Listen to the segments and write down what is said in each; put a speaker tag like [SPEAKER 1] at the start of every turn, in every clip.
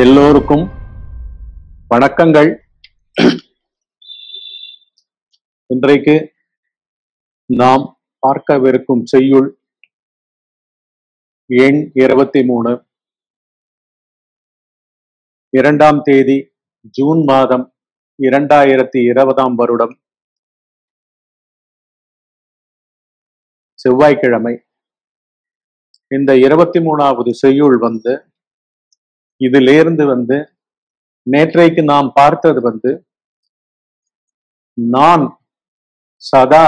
[SPEAKER 1] எல்லோருக்கும் வணக்கங்கள். இன்றைக்கு நாம் பார்க்கவிருக்கும் செய்யுள் எண் இருபத்தி மூணு. இரண்டாம் தேதி ஜூன் மாதம் இரண்டாயிரத்தி இருபதாம் வருடம் செவ்வாய்க்கிழமை. இந்த இருபத்தி மூணாவது செய்யுள் வந்து இதிலிருந்து வந்து நேற்றைக்கு நாம் பார்த்தது வந்து நான் சதா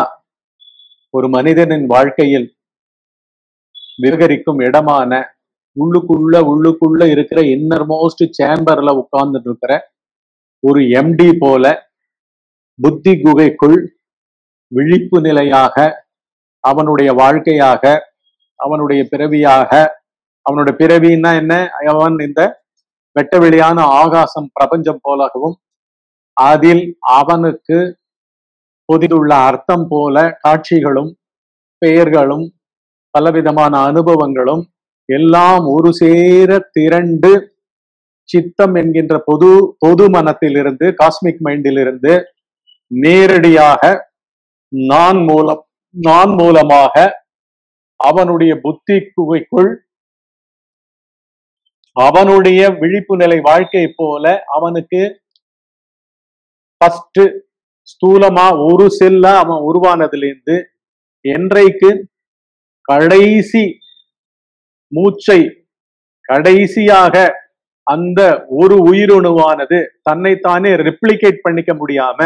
[SPEAKER 1] ஒரு மனிதனின் வாழ்க்கையில் விவகரிக்கும் இடமான உள்ளுக்குள்ள உள்ளுக்குள்ள இருக்கிற இன்னர் மோஸ்ட் சேம்பர்ல உட்கார்ந்துட்டு இருக்கிற ஒரு எம்டி போல புத்தி குகைக்குள் விழிப்பு நிலையாக அவனுடைய வாழ்க்கையாக அவனுடைய பிறவியாக அவனோட பிறவின்னா என்ன? அவன் இந்த வெட்ட வெளியான ஆகாசம் பிரபஞ்சம் போலாகவும் அதில் அவனுக்கு பொதிலுள்ள அர்த்தம் போல காட்சிகளும் பெயர்களும் பலவிதமான அனுபவங்களும் எல்லாம் ஒரு சேர திரண்டு சித்தம் என்கின்ற பொது பொது மனத்திலிருந்து காஸ்மிக் மைண்டிலிருந்து நேரடியாக நான் மூலம் நான் மூலமாக அவனுடைய புத்தி குகைக்குள் அவனுடைய விழிப்பு நிலை வாழ்க்கை போல அவனுக்கு ஃபஸ்ட்டு ஸ்தூலமா ஒரு செல்லா அவன் உருவானதுலேருந்து என்றைக்கு கடைசி மூச்சை கடைசியாக அந்த ஒரு உயிரணுவானது தன்னைத்தானே ரிப்ளிகேட் பண்ணிக்க முடியாம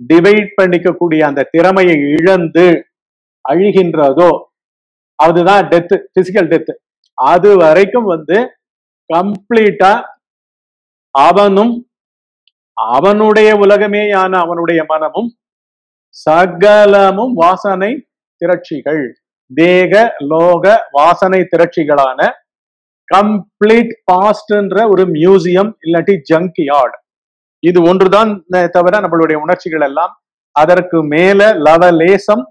[SPEAKER 1] டிவைட் பண்ணிக்கக்கூடிய அந்த திறமையை இழந்து அழிகின்றதோ அதுதான் டெத்து பிசிக்கல் டெத்து அது வரைக்கும் வந்து கம்ப்ளீட்டா அவனும் அவனுடைய உலகமேயான அவனுடைய மனமும் சகலமும் வாசனை திரட்சிகள் தேக லோக வாசனை திரட்சிகளான கம்ப்ளீட் பாஸ்ட்ன்ற ஒரு மியூசியம் இல்லாட்டி ஜங்க் யார்டு இது ஒன்றுதான் தவிர நம்மளுடைய உணர்ச்சிகள் எல்லாம் அதற்கு மேல லவலேசம்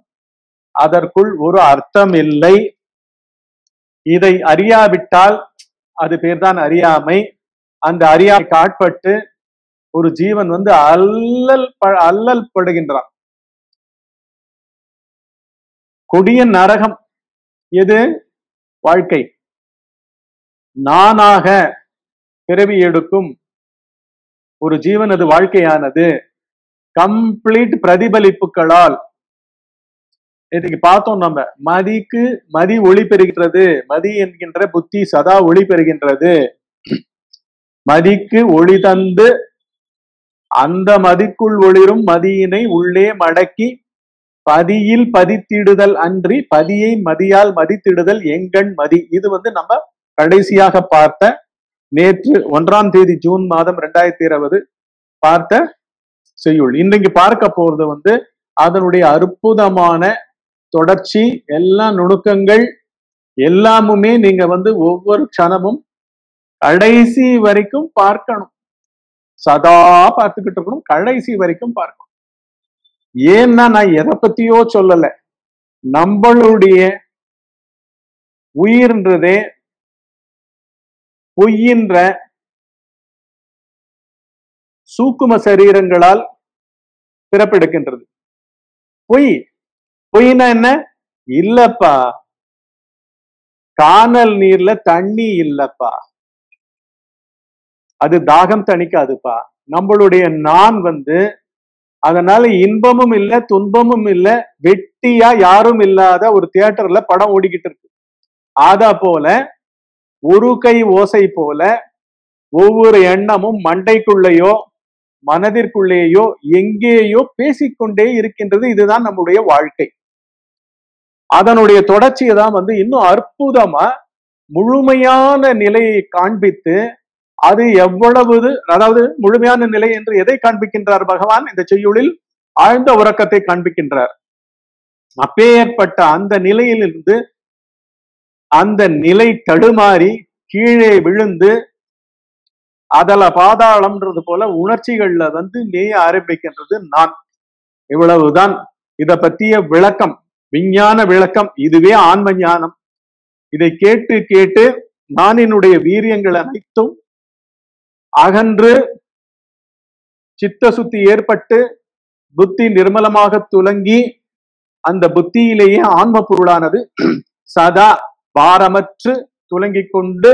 [SPEAKER 1] அதற்குள் ஒரு அர்த்தம் இல்லை. இதை அறியாவிட்டால் அது பேர் தான் அறியாமை. அந்த அறியாமைக்கு ஆட்பட்டு ஒரு ஜீவன் வந்து அல்லல் ப- அல்லல் படுகின்றான். கொடிய நரகம். எது? வாழ்க்கை. நானாக பிறவி எடுக்கும் ஒரு ஜீவனது வாழ்க்கையானது. கம்ப்ளீட் பிரதிபலிப்புகளால் இன்னைக்கு பார்த்தோம் நம்ம. மதிக்கு மதி ஒளி பெறுகின்றது. மதி என்கின்ற புத்தி சதா ஒளி பெறுகின்றது. மதிக்கு ஒளி தந்து அந்த மதிக்குள் ஒளிரும் மதியினை உள்ளே மடக்கி பதியில் பதித்திடுதல் அன்றி பதியை மதியால் மதித்திடுதல் எங்கண் மதி. இது வந்து நம்ம கடைசியாக பார்த்த நேற்று ஒன்றாம் தேதி ஜூன் மாதம் ரெண்டாயிரத்தி இருபது பார்த்த செய்யுள். இன்னைக்கு பார்க்க போறது வந்து அதனுடைய அற்புதமான தொடர்ச்சி எல்லா நுணுக்கங்கள் எல்லாமுமே நீங்க வந்து ஒவ்வொரு க்ஷணமும் கடைசி வரைக்கும் பார்க்கணும். சதா பார்த்துக்கிட்டு இருக்கணும் கடைசி வரைக்கும் பார்க்கணும். ஏன்னா நான் எதை பத்தியோ சொல்லல. நம்மளுடைய உயிர்ன்றதே பொய்யின்ற சூக்கும சரீரங்களால் பிறப்பெடுக்கின்றது. பொய் பொய்னா என்ன? இல்லப்பா. கானல் நீர்ல தண்ணி இல்லப்பா. அது தாகம் தணிக்காதுப்பா. நம்மளுடைய நான் வந்து அதனால இன்பமும் இல்ல துன்பமும் இல்ல வெட்டியா யாரும் இல்லாத ஒரு தியேட்டர்ல படம் ஓடிக்கிட்டு இருக்கு. ஆதா போல ஒரு கை ஓசை போல ஒவ்வொரு எண்ணமும் மண்டைக்குள்ளேயோ மனதிற்குள்ளேயோ எங்கேயோ பேசிக்கொண்டே இருக்கின்றது இதுதான் நம்முடைய வாழ்க்கை. அதனுடைய தொடர்ச்சியை தான் வந்து இன்னும் அற்புதமா முழுமையான நிலையை காண்பித்து அது எவ்வளவு அதாவது முழுமையான நிலை என்று எதை காண்பிக்கின்றார் பகவான்? இந்த செய்யுளில் ஆழ்ந்த உறக்கத்தை காண்பிக்கின்றார். அப்பேற்பட்ட அந்த நிலையிலிருந்து அந்த நிலை தடுமாறி கீழே விழுந்து அதல பாதாளம்ன்றது போல உணர்ச்சிகள்ல வந்து மேய ஆரம்பிக்கின்றது நான். இவ்வளவுதான். இதை பத்திய விளக்கம். விஞ்ஞான விளக்கம் இதுவே ஆன்ம ஞானம். இதை கேட்டு கேட்டு நான் என்னுடைய வீரியங்கள் அனைத்தும் அகன்று சித்த சுத்தி ஏற்பட்டு புத்தி நிர்மலமாக துலங்கி அந்த புத்தியிலேயே ஆன்ம பொருளானது சதா பாரமற்று துலங்கிக் கொண்டு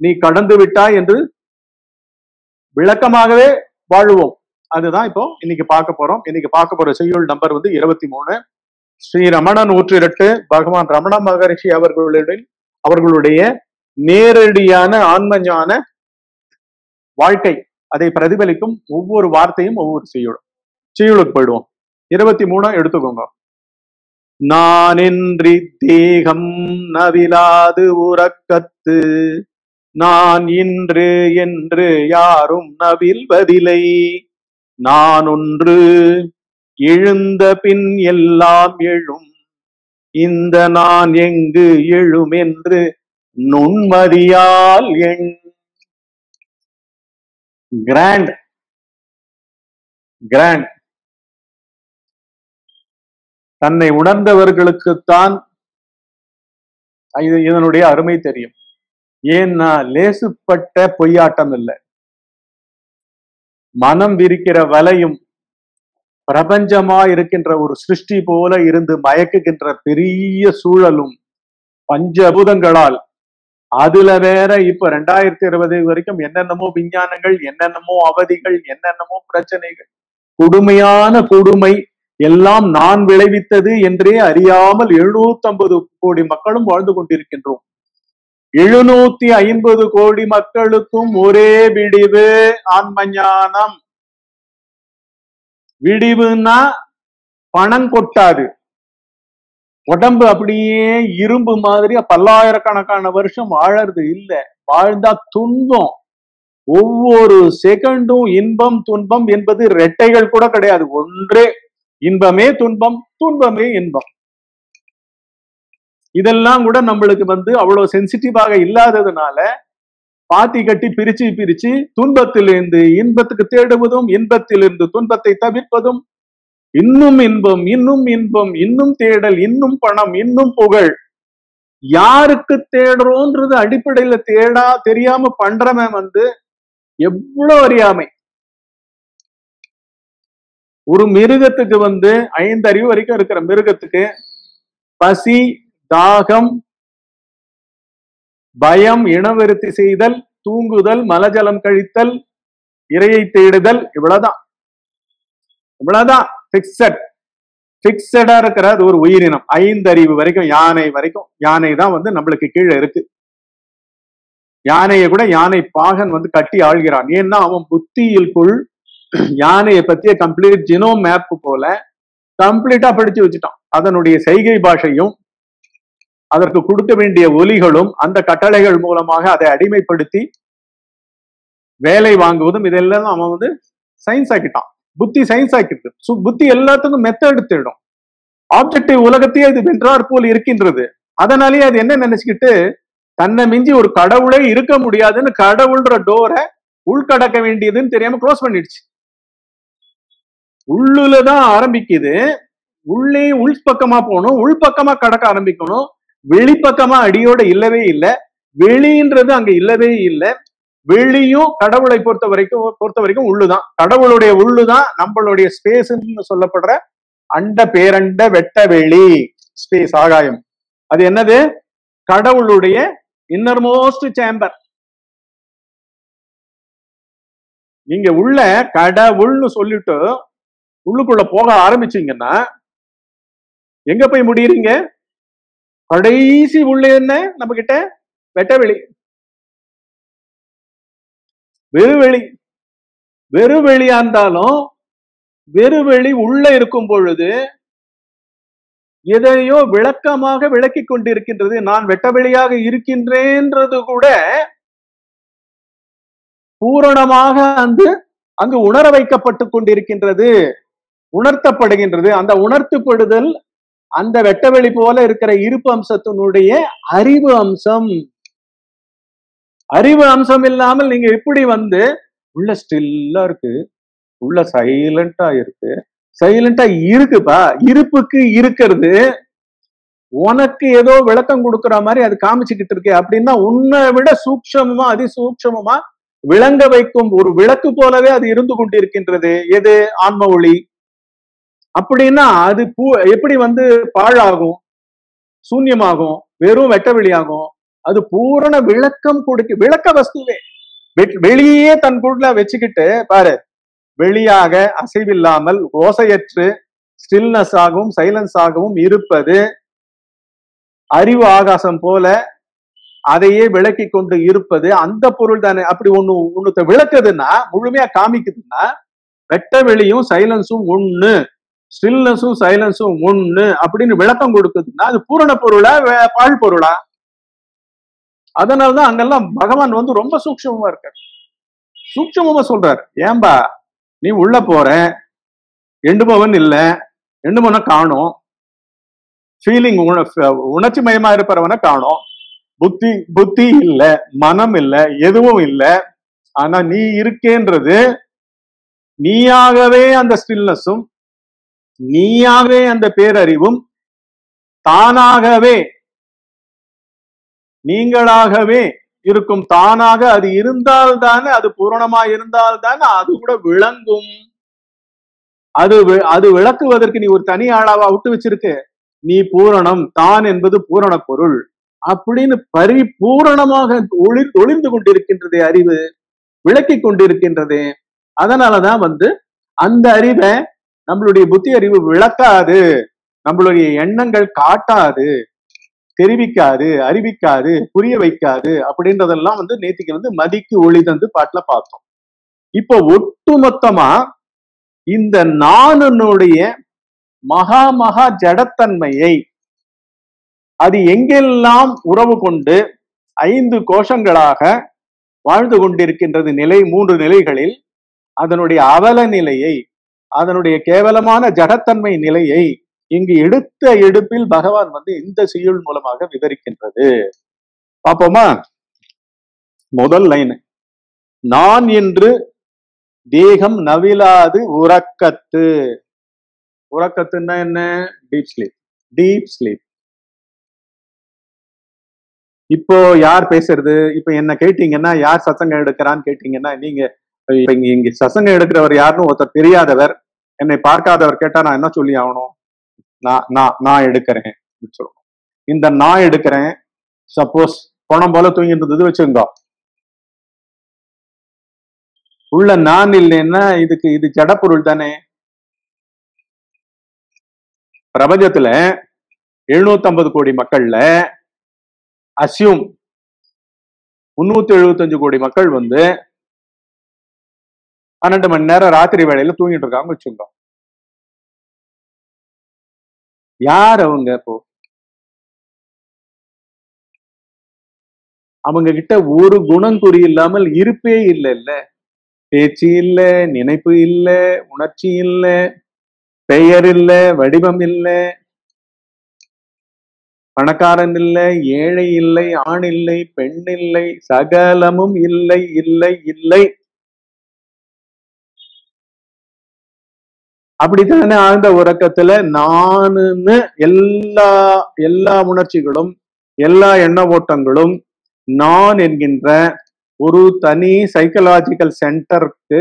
[SPEAKER 1] நீ கடந்து விட்டாய் என்று விளக்கமாகவே வாழுவோம். அதுதான் இப்போ இன்னைக்கு பார்க்க போறோம். இன்னைக்கு பார்க்க போற செய்யுள் நம்பர் வந்து இருபத்தி மூணு. ஸ்ரீ ரமண நூற்றி எட்டு பகவான் ரமண மகரிஷி அவர்களுடைய அவர்களுடைய நேரடியான ஆன்ம ஞான வாழ்க்கை அதை பிரதிபலிக்கும் ஒவ்வொரு வார்த்தையும் ஒவ்வொரு செய்யுளும் செய்யுளுக்கு போயிடுவோம். இருபத்தி மூணா எடுத்துக்கோங்க. நானின்றி தேகம் நவிலாது உறக்கத்து. நான் இன்று என்று யாரும் நவில்வதில்லை நான் ஒன்று எழுந்த பின் எல்லாம் எழும். இந்த நான் எங்கு எழும் என்று நுண்மதியால் எண். கிராண்ட் கிராண்ட் தன்னை உணர்ந்தவர்களுக்குத்தான் இது இதனுடைய அருமை தெரியும். ஏன்னா லேசுப்பட்ட பொய்யாட்டம் இல்லை. மனம் விரிக்கிற வலையும் பிரபஞ்சமா இருக்கின்ற ஒரு சிருஷ்டி போல இருந்து மயக்குகின்ற பெரிய சூழலும் பஞ்சபூதங்களால். அதுல வேற இப்ப ரெண்டாயிரத்தி இருபது வரைக்கும் என்னென்னமோ விஞ்ஞானங்கள் என்னென்னமோ அவதிகள் என்னென்னமோ பிரச்சனைகள். கொடுமையான கொடுமை எல்லாம் நான் விளைவித்தது என்றே அறியாமல் எழுநூத்தி ஐம்பது கோடி மக்களும் வாழ்ந்து கொண்டிருக்கின்றோம். எழுநூத்தி ஐம்பது கோடி மக்களுக்கும் ஒரே விடிவு ஆன்மஞானம். விடிவுன்னா பணம் கொட்டாது. உடம்பு அப்படியே இரும்பு மாதிரி பல்லாயிரக்கணக்கான வருஷம் வாழறது இல்ல. வாழ்ந்தா துன்பம். ஒவ்வொரு செகண்டும் இன்பம் துன்பம் என்பது ரெட்டைகள் கூட கிடையாது. ஒன்றே இன்பமே துன்பம் துன்பமே இன்பம். இதெல்லாம் கூட நம்மளுக்கு வந்து அவ்வளவு சென்சிட்டிவாக இல்லாததுனால பாத்தி கட்டி பிரிச்சு பிரிச்சு துன்பத்திலிருந்து இன்பத்துக்கு தேடுவதும் இன்பத்திலிருந்து துன்பத்தை தவிர்ப்பதும். இன்னும் இன்பம் இன்னும் இன்பம் இன்னும் தேடல் இன்னும் பணம் இன்னும் புகழ். யாருக்கு தேடுறோன்றது அடிப்படையில தேடா தெரியாம பண்றவன் வந்து எவ்வளவு அறியாமை. ஒரு மிருகத்துக்கு வந்து ஐந்து அறிவு வரைக்கும் இருக்கிற மிருகத்துக்கு பசி தாகம் பயம் இனவருத்தி செய்தல் தூங்குதல் மலஜலம் கழித்தல் இரையை தேடுதல் இவ்வளவுதான். இவ்வளவுதான். பிக்சட் பிக்சடா இருக்கிற அது ஒரு உயிரினம். ஐந்தறிவு வரைக்கும் யானை வரைக்கும். யானை தான் வந்து நம்மளுக்கு கீழே இருக்கு. யானையை கூட யானை பாகன் வந்து கட்டி ஆள்கிறான். ஏன்னா அவன் புத்தியில்குள் யானையை பத்திய கம்ப்ளீட் ஜினோ மேப் போல கம்ப்ளீட்டா படிச்சு வச்சுட்டான். அதனுடைய செய்கை பாஷையும் அதற்கு கொடுக்க வேண்டிய ஒலிகளும் அந்த கட்டளைகள் மூலமாக அதை அடிமைப்படுத்தி வேலை வாங்குவதும் இதெல்லாம் அவன் வந்து சயின்ஸ் ஆக்கிட்டான். புத்தி சயின்ஸ் ஆக்கிட்டு. புத்தி எல்லாத்துக்கும் மெத்தட் தேடும். ஆப்ஜெக்டிவ் உலகத்தையே இது வென்றார் போல் இருக்கின்றது. அதனாலேயே அது என்ன நினைச்சுக்கிட்டு தன்னை மிஞ்சி ஒரு கடவுளே இருக்க முடியாதுன்னு கடவுள்ன்ற டோரை உள்கடக்க வேண்டியதுன்னு தெரியாம க்ளோஸ் பண்ணிடுச்சு. உள்ளுலதான் ஆரம்பிக்குது. உள்ளே உள் பக்கமா போகணும் உள் பக்கமா கடக்க ஆரம்பிக்கணும். வெளிப்பக்கமா அடியோட இல்லவே இல்லை. வெளின்றது அங்க இல்லவே இல்லை. வெளியும் கடவுளை பொறுத்த வரைக்கும் பொறுத்த வரைக்கும் உள்ளுதான். கடவுளுடைய உள்ளுதான் நம்மளுடைய ஸ்பேஸ்ன்னு சொல்லப்படுற அண்ட பேரண்ட வெட்ட வெளி ஸ்பேஸ் ஆகாயம். அது என்னது? கடவுளுடைய இன்னர்மோஸ்ட் சேம்பர் நீங்க உள்ள கடவுள்னு சொல்லிட்டு உள்ளுக்குள்ள போக ஆரம்பிச்சீங்கன்னா எங்க போய் முடியறீங்க? கடைசி உள்ள என்ன நம்ம கிட்ட வெட்டவெளி. வெறுவெளி. வெறுவெளியா இருந்தாலும் வெறுவெளி உள்ள இருக்கும் பொழுது எதையோ விளக்கமாக விளக்கி கொண்டிருக்கின்றது. நான் வெட்டவெளியாக இருக்கின்றேன்றது கூட பூரணமாக அந்த அங்கு உணர வைக்கப்பட்டு கொண்டிருக்கின்றது உணர்த்தப்படுகின்றது. அந்த உணர்த்தப்படுதல் அந்த வெட்டவெளி போல இருக்கிற இருப்பு அம்சத்தினுடைய அறிவு அம்சம். அறிவு அம்சம் இல்லாமல் நீங்க இப்படி வந்து உள்ள ஸ்டில்லா இருக்கு உள்ள சைலண்டா இருக்கு. சைலண்டா இருக்குப்பா இருப்புக்கு இருக்கிறது. உனக்கு ஏதோ விளக்கம் கொடுக்குற மாதிரி அது காமிச்சுக்கிட்டு இருக்கு அப்படின்னா உன்னை விட சூக்ஷமமா அதி சூக்ஷமமா விளங்க வைக்கும் ஒரு விளக்கு போலவே அது இருந்து கொண்டிருக்கின்றது. எது? ஆன்ம ஒளி. அப்படின்னா அது பூ எப்படி வந்து பாழாகும்? சூன்யமாகும் வெறும் வெட்ட வெளியாகும் அது பூரண விளக்கம் கொடுக்க விளக்க வஸ்துவே. வெ- வெளியே தன்குள்ள வச்சுக்கிட்டு பாரு. வெளியாக அசைவில்லாமல் ஓசையற்று ஸ்டில்னஸ் ஆகவும் சைலன்ஸ் ஆகவும் இருப்பது அறிவு ஆகாசம் போல அதையே விளக்கி கொண்டு இருப்பது அந்த பொருள் தானே. அப்படி ஒண்ணு ஒண்ணுத்த விளக்குதுன்னா முழுமையா காமிக்குதுன்னா வெட்ட வெளியும் சைலன்ஸும் ஒண்ணு. ஸ்டில்னஸும் சைலன்ஸும் ஒண்ணு அப்படின்னு விளக்கம் கொடுக்குதுன்னா அது பூரண பொருளா வே- பாழ் பொருளா? அதனாலதான் அங்கெல்லாம் பகவான் வந்து ரொம்ப சூக்ஷமமா இருக்கார். சூக்ஷமமா சொல்றாரு. ஏன்பா நீ உள்ள போற. எண்டுபவன் இல்ல. எண்டுபவனை காணும். ஃபீலிங் உணர்ச்சி மயமா இருப்பவனை காணும். புத்தி புத்தி இல்ல. மனம் இல்ல. எதுவும் இல்ல. ஆனா நீ இருக்கேன்றது நீயாகவே அந்த ஸ்டில்னஸும் நீயாகவே அந்த பேரறிவும் தானாகவே நீங்களாகவே இருக்கும். தானாக அது இருந்தால்தானே அது பூரணமா இருந்தால்தானே அது கூட விளங்கும். அது அது விளக்குவதற்கு நீ ஒரு தனி ஆளாவா விட்டு வச்சிருக்கு? நீ பூரணம் தான் என்பது பூரண பொருள். அப்படின்னு பரிபூரணமாக ஒளி ஒளிந்து கொண்டிருக்கின்றதே அறிவு விளக்கி கொண்டிருக்கின்றது. அதனாலதான் வந்து அந்த அறிவை நம்மளுடைய புத்தி அறிவு விளக்காது. நம்மளுடைய எண்ணங்கள் காட்டாது. தெரிவிக்காது அறிவிக்காது புரிய வைக்காது அப்படின்றதெல்லாம் வந்து நேத்திக்கு வந்து மதிக்கு ஒளி தந்து பாட்டுல பார்த்தோம். இப்போ ஒட்டுமொத்தமா இந்த நானுடைய மகா மகா ஜடத்தன்மையை அது எங்கெல்லாம் உறவு கொண்டு ஐந்து கோஷங்களாக வாழ்ந்து கொண்டிருக்கின்றது நிலை மூன்று நிலைகளில் அதனுடைய அவல நிலையை அதனுடைய கேவலமான ஜடத்தன்மை நிலையை இங்கு எடுத்த எடுப்பில் பகவான் வந்து இந்த செய்யுள் மூலமாக விவரிக்கின்றது. பாப்போமா முதல் லைன் நான் என்று தேகம் நவிலாது உறக்கத்து. உறக்கத்துன்னா என்ன? டீப் ஸ்லீப் டீப் ஸ்லீப் இப்போ யார் பேசுறது? இப்ப என்ன கேட்டீங்கன்னா யார் சசங்கம் எடுக்கிறான்னு கேட்டீங்கன்னா நீங்க இங்க சசங்கம் எடுக்கிறவர் யாருன்னு ஒருத்தர் தெரியாதவர். என்னை பார்க்காதவர் கேட்டா நான் என்ன சொல்லி ஆகணும்? நான் நான் நான் எடுக்கிறேன் சொல்லணும் இந்த நான் எடுக்கிறேன் சப்போஸ் பணம் போல தூங்கிட்டு இருந்தது வச்சிருந்தோம் உள்ள நான் இல்லைன்னா இதுக்கு இது ஜடப்பொருள் தானே? பிரபஞ்சத்துல 750 கோடி மக்கள்ல அசியூம் முன்னூத்தி எழுபத்தஞ்சு கோடி மக்கள் வந்து பன்னெண்டு மணி நேரம் ராத்திரி வேலையில தூங்கிட்டு இருக்காங்க வச்சுக்கோங்க. யார் அவங்க இப்போ? அவங்க கிட்ட ஒரு குணம் குறி இல்லாமல் இருப்பே இல்லை இல்ல. பேச்சு இல்லை நினைப்பு இல்லை உணர்ச்சி இல்லை பெயர் இல்லை வடிவம் இல்லை. பணக்காரன் இல்லை ஏழை இல்லை ஆண் இல்லை பெண் இல்லை சகலமும் இல்லை இல்லை இல்லை. அப்படித்தானே ஆழ்ந்த உறக்கத்துல நானுன்னு எல்லா எல்லா உணர்ச்சிகளும் எல்லா எண்ண ஓட்டங்களும் நான் என்கின்ற ஒரு தனி சைக்கலாஜிக்கல் சென்டருக்கு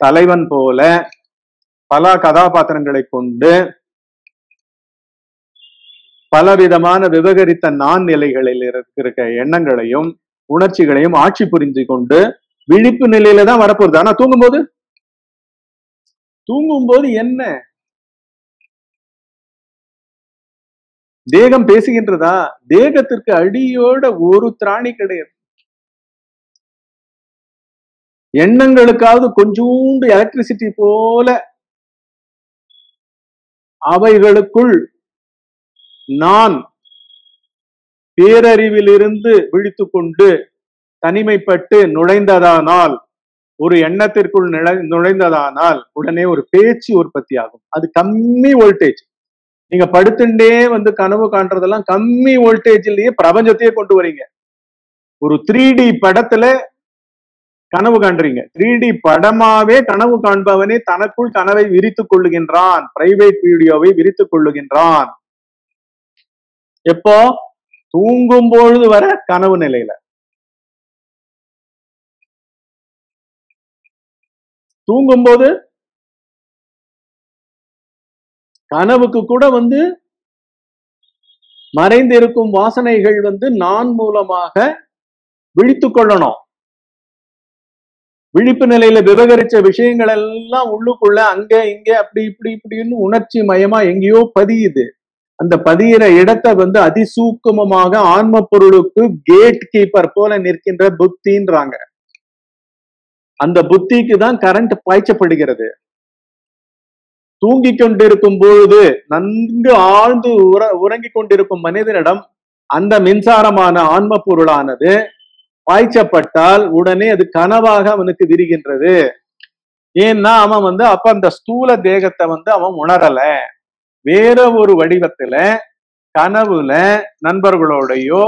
[SPEAKER 1] தலைவன் போல பல கதாபாத்திரங்களை கொண்டு பலவிதமான விவகரித்த நான் நிலைகளில் இருக்கிற எண்ணங்களையும் உணர்ச்சிகளையும் ஆட்சி புரிந்து கொண்டு விழிப்பு நிலையில தான் வரப்போகுது. ஆனா தூங்கும்போது? தூங்கும்போது என்ன? தேகம் பேசுகின்றதா? தேகத்திற்கு அடியோட ஒரு திராணி கிடையாது. எண்ணங்களுக்காவது கொஞ்சூண்டு எலக்ட்ரிசிட்டி போல அவைகளுக்குள் நான் பேரறிவிலிருந்து விழித்து கொண்டு தனிமைப்பட்டு நுழைந்ததானால் ஒரு எண்ணத்திற்குள் நுழை நுழைந்ததானால் உடனே ஒரு பேச்சு உற்பத்தி ஆகும் அது கம்மி வோல்டேஜ் நீங்க படுத்துட்டே வந்து கனவு காண்றதெல்லாம் கம்மி வோல்டேஜ்லயே பிரபஞ்சத்தையே கொண்டு வரீங்க. ஒரு த்ரீ டி படத்துல கனவு காண்றீங்க. த்ரீ டி படமாவே கனவு காண்பவனே தனக்குள் கனவை விரித்துக் கொள்ளுகின்றான். பிரைவேட் வீடியோவை விரித்துக் கொள்ளுகின்றான். எப்போ? தூங்கும் பொழுது வர கனவு நிலையில. தூங்கும்போது கனவுக்கு கூட வந்து மறைந்திருக்கும் வாசனைகள் வந்து நான் மூலமாக விழித்துக் கொள்ளணும். விழிப்பு நிலையில விவகரிச்ச விஷயங்கள் எல்லாம் உள்ளுக்குள்ள அங்க இங்க அப்படி இப்படி இப்படின்னு உணர்ச்சி மயமா எங்கேயோ பதியுது. அந்த பதியிற இடத்தை வந்து அதிசூக்குமமாக ஆன்ம பொருளுக்கு கேட் கீப்பர் போல நிற்கின்ற புத்தின்றாங்க. அந்த புத்திக்கு தான் கரண்ட் பாய்ச்சப்படுகிறது. தூங்கிக் கொண்டிருக்கும் பொழுது நன்கு ஆழ்ந்து உற உறங்கிக் கொண்டிருக்கும் மனிதனிடம் அந்த மின்சாரமான ஆன்ம பொருளானது பாய்ச்சப்பட்டால் உடனே அது கனவாக அவனுக்கு விரிகின்றது. ஏன்னா அவன் வந்து அப்ப அந்த ஸ்தூல தேகத்தை வந்து அவன் உணரல. வேற ஒரு வடிவத்துல கனவுல நண்பர்களோடையோ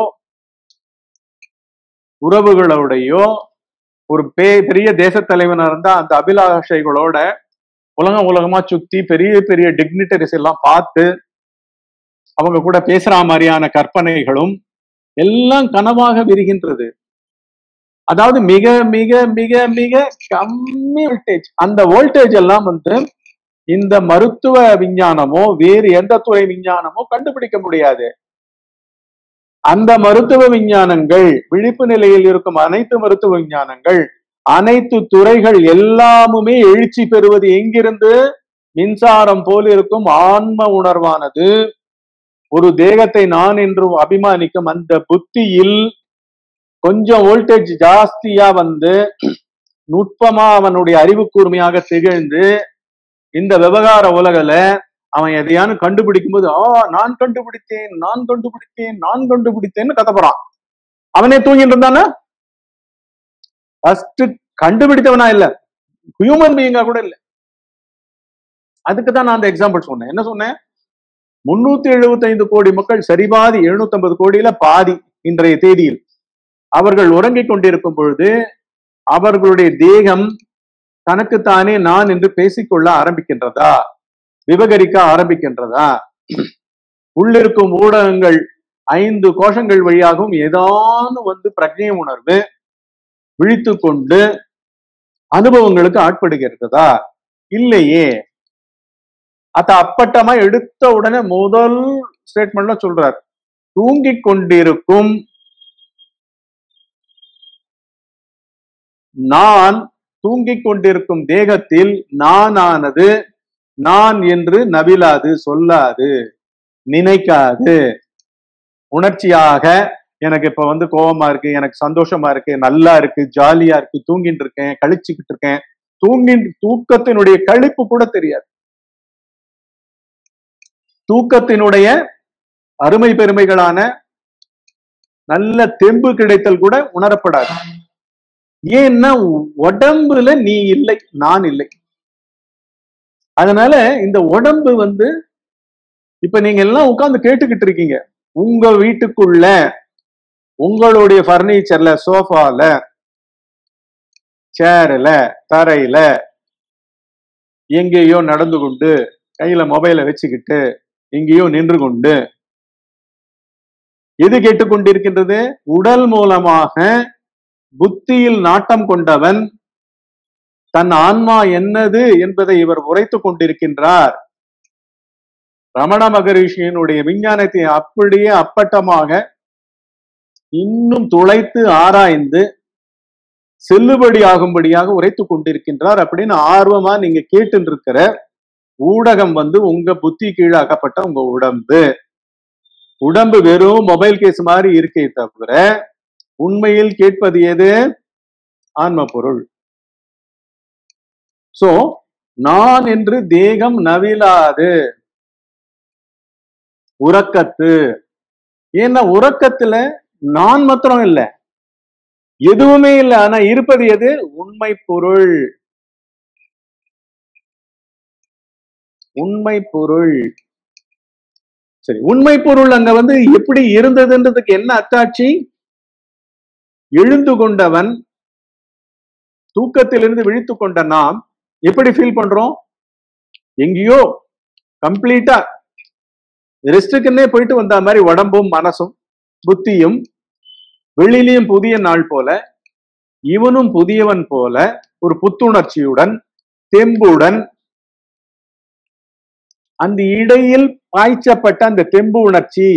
[SPEAKER 1] உறவுகளோடையோ ஒரு பே பெரிய தேசத் தலைவனா இருந்தா அந்த அபிலாஷைகளோட உலகம் உலகமா சுத்தி பெரிய பெரிய டிக்னிட்டரிஸ் எல்லாம் பார்த்து அவங்க கூட பேசுற மாதிரியான கற்பனைகளும் எல்லாம் கனவாக விரிகின்றது. அதாவது மிக மிக மிக மிக கம்மி வோல்டேஜ் அந்த வோல்டேஜ் எல்லாம் வந்து இந்த மருத்துவ விஞ்ஞானமோ வேறு எந்த துறை விஞ்ஞானமோ கண்டுபிடிக்க முடியாது. அந்த மருத்துவ விஞ்ஞானங்கள் விழிப்பு நிலையில் இருக்கும் அனைத்து மருத்துவ விஞ்ஞானங்கள் அனைத்து துறைகள் எல்லாமுமே எழுச்சி பெறுவது எங்கிருந்து? மின்சாரம் போல் இருக்கும் ஆன்ம உணர்வானது. ஒரு தேகத்தை நான் என்று அபிமானிக்கும் அந்த புத்தியில் கொஞ்சம் வோல்டேஜ் ஜாஸ்தியா வந்து நுட்பமா அவனுடைய அறிவு கூர்மையாக திகழ்ந்து இந்த விவகார உலகில அவன் எதையானு கண்டுபிடிக்கும் போது ஆ நான் கண்டுபிடித்தேன் நான் கண்டுபிடித்தேன் நான் கண்டுபிடித்தேன்னு கத்தப்படுறான் அவனே தூங்கிட்டு இருந்தானா? ஃபர்ஸ்ட் கண்டுபிடித்தவனா இல்ல. ஹியூமன் பீயிங்கா கூட இல்ல. அதுக்கு தான் நான் அந்த எக்ஸாம்பிள் சொன்னேன். என்ன சொன்னேன்? முன்னூத்தி எழுபத்தைந்து கோடி மக்கள் சரிபாதி எழுநூத்தி ஐம்பது கோடியில பாதி இன்றைய தேதியில். அவர்கள் உறங்கிக் கொண்டிருக்கும் பொழுது அவர்களுடைய தேகம் தனக்குத்தானே நான் என்று பேசிக்கொள்ள ஆரம்பிக்கின்றதா? விவகரிக்க ஆரம்பிக்கின்றதா? உள்ளிருக்கும் ஊடகங்கள் ஐந்து கோஷங்கள் வழியாகவும் ஏதானு வந்து பிரஜை உணர்வு விழித்து கொண்டு அனுபவங்களுக்கு ஆட்படுகிறதா? இல்லையே. அத அப்பட்டமா எடுத்த உடனே முதல் ஸ்டேட்மெண்ட்ல சொல்றார். தூங்கிக் கொண்டிருக்கும் நான் தூங்கிக் கொண்டிருக்கும் தேகத்தில் நானானது நான் என்று நவிலாது சொல்லாது நினைக்காது. உணர்ச்சியாக எனக்கு இப்ப வந்து கோபமா இருக்கு எனக்கு சந்தோஷமா இருக்கு நல்லா இருக்கு ஜாலியா இருக்கு தூங்கிட்டு இருக்கேன் கழிச்சுக்கிட்டு இருக்கேன். தூங்கின் தூக்கத்தினுடைய கழிப்பு கூட தெரியாது. தூக்கத்தினுடைய அருமை பெருமைகளான நல்ல தெம்பு கிடைத்தல் கூட உணரப்படாது. ஏன்னா உடம்புல நீ இல்லை நான் இல்லை. அதனால இந்த உடம்பு வந்து இப்ப நீங்க எல்லாம் உட்கார்ந்து கேட்டுக்கிட்டு இருக்கீங்க. உங்க வீட்டுக்குள்ள உங்களுடைய பர்னிச்சர்ல சோஃபால சேர்ல தரையில எங்கேயோ நடந்து கொண்டு கையில மொபைலை வச்சுக்கிட்டு எங்கேயோ நின்று கொண்டு எது கேட்டுக்கொண்டிருக்கின்றது? உடல் மூலமாக புத்தியில் நாட்டம் கொண்டவன் தன் ஆன்மா என்னது என்பதை இவர் உரைத்துக் கொண்டிருக்கின்றார். ரமண மகரிஷியினுடைய விஞ்ஞானத்தை அப்படியே அப்பட்டமாக இன்னும் துளைத்து ஆராய்ந்து செல்லுபடி ஆகும்படியாக உரைத்துக் கொண்டிருக்கின்றார். அப்படின்னு ஆர்வமா நீங்க கேட்டு இருக்கிற ஊடகம் வந்து உங்க புத்தி கீழாக்கப்பட்ட உங்க உடம்பு. உடம்பு வெறும் மொபைல் கேஸ் மாதிரி இருக்கே தவிர உண்மையில் கேட்பது எது? ஆன்ம பொருள். சோ நான் என்று தேகம் நவிலாது. உறக்கத்து. ஏன்னா உறக்கத்துல நான் மாத்திரம் இல்ல. எதுவுமே இல்ல. ஆனா இருப்பது எது? உண்மை பொருள். உண்மை பொருள். சரி உண்மை பொருள் அங்க வந்து எப்படி இருந்ததுன்றதுக்கு என்ன அத்தாட்சி? எழுந்து கொண்டவன் தூக்கத்திலிருந்து விழித்து கொண்ட நாம் எப்படி ஃபீல் பண்றோம்? எங்கேயோ கம்ப்ளீட்டா ரெஸ்ட்டுக்குன்னே போயிட்டு வந்த மாதிரி உடம்பும் மனசும் புத்தியும் வெளியிலையும் புதிய நாள் போல இவனும் புதியவன் போல ஒரு புத்துணர்ச்சியுடன் தெம்புடன் அந்த இடையில் பாய்ச்சப்பட்ட அந்த தெம்பு உணர்ச்சி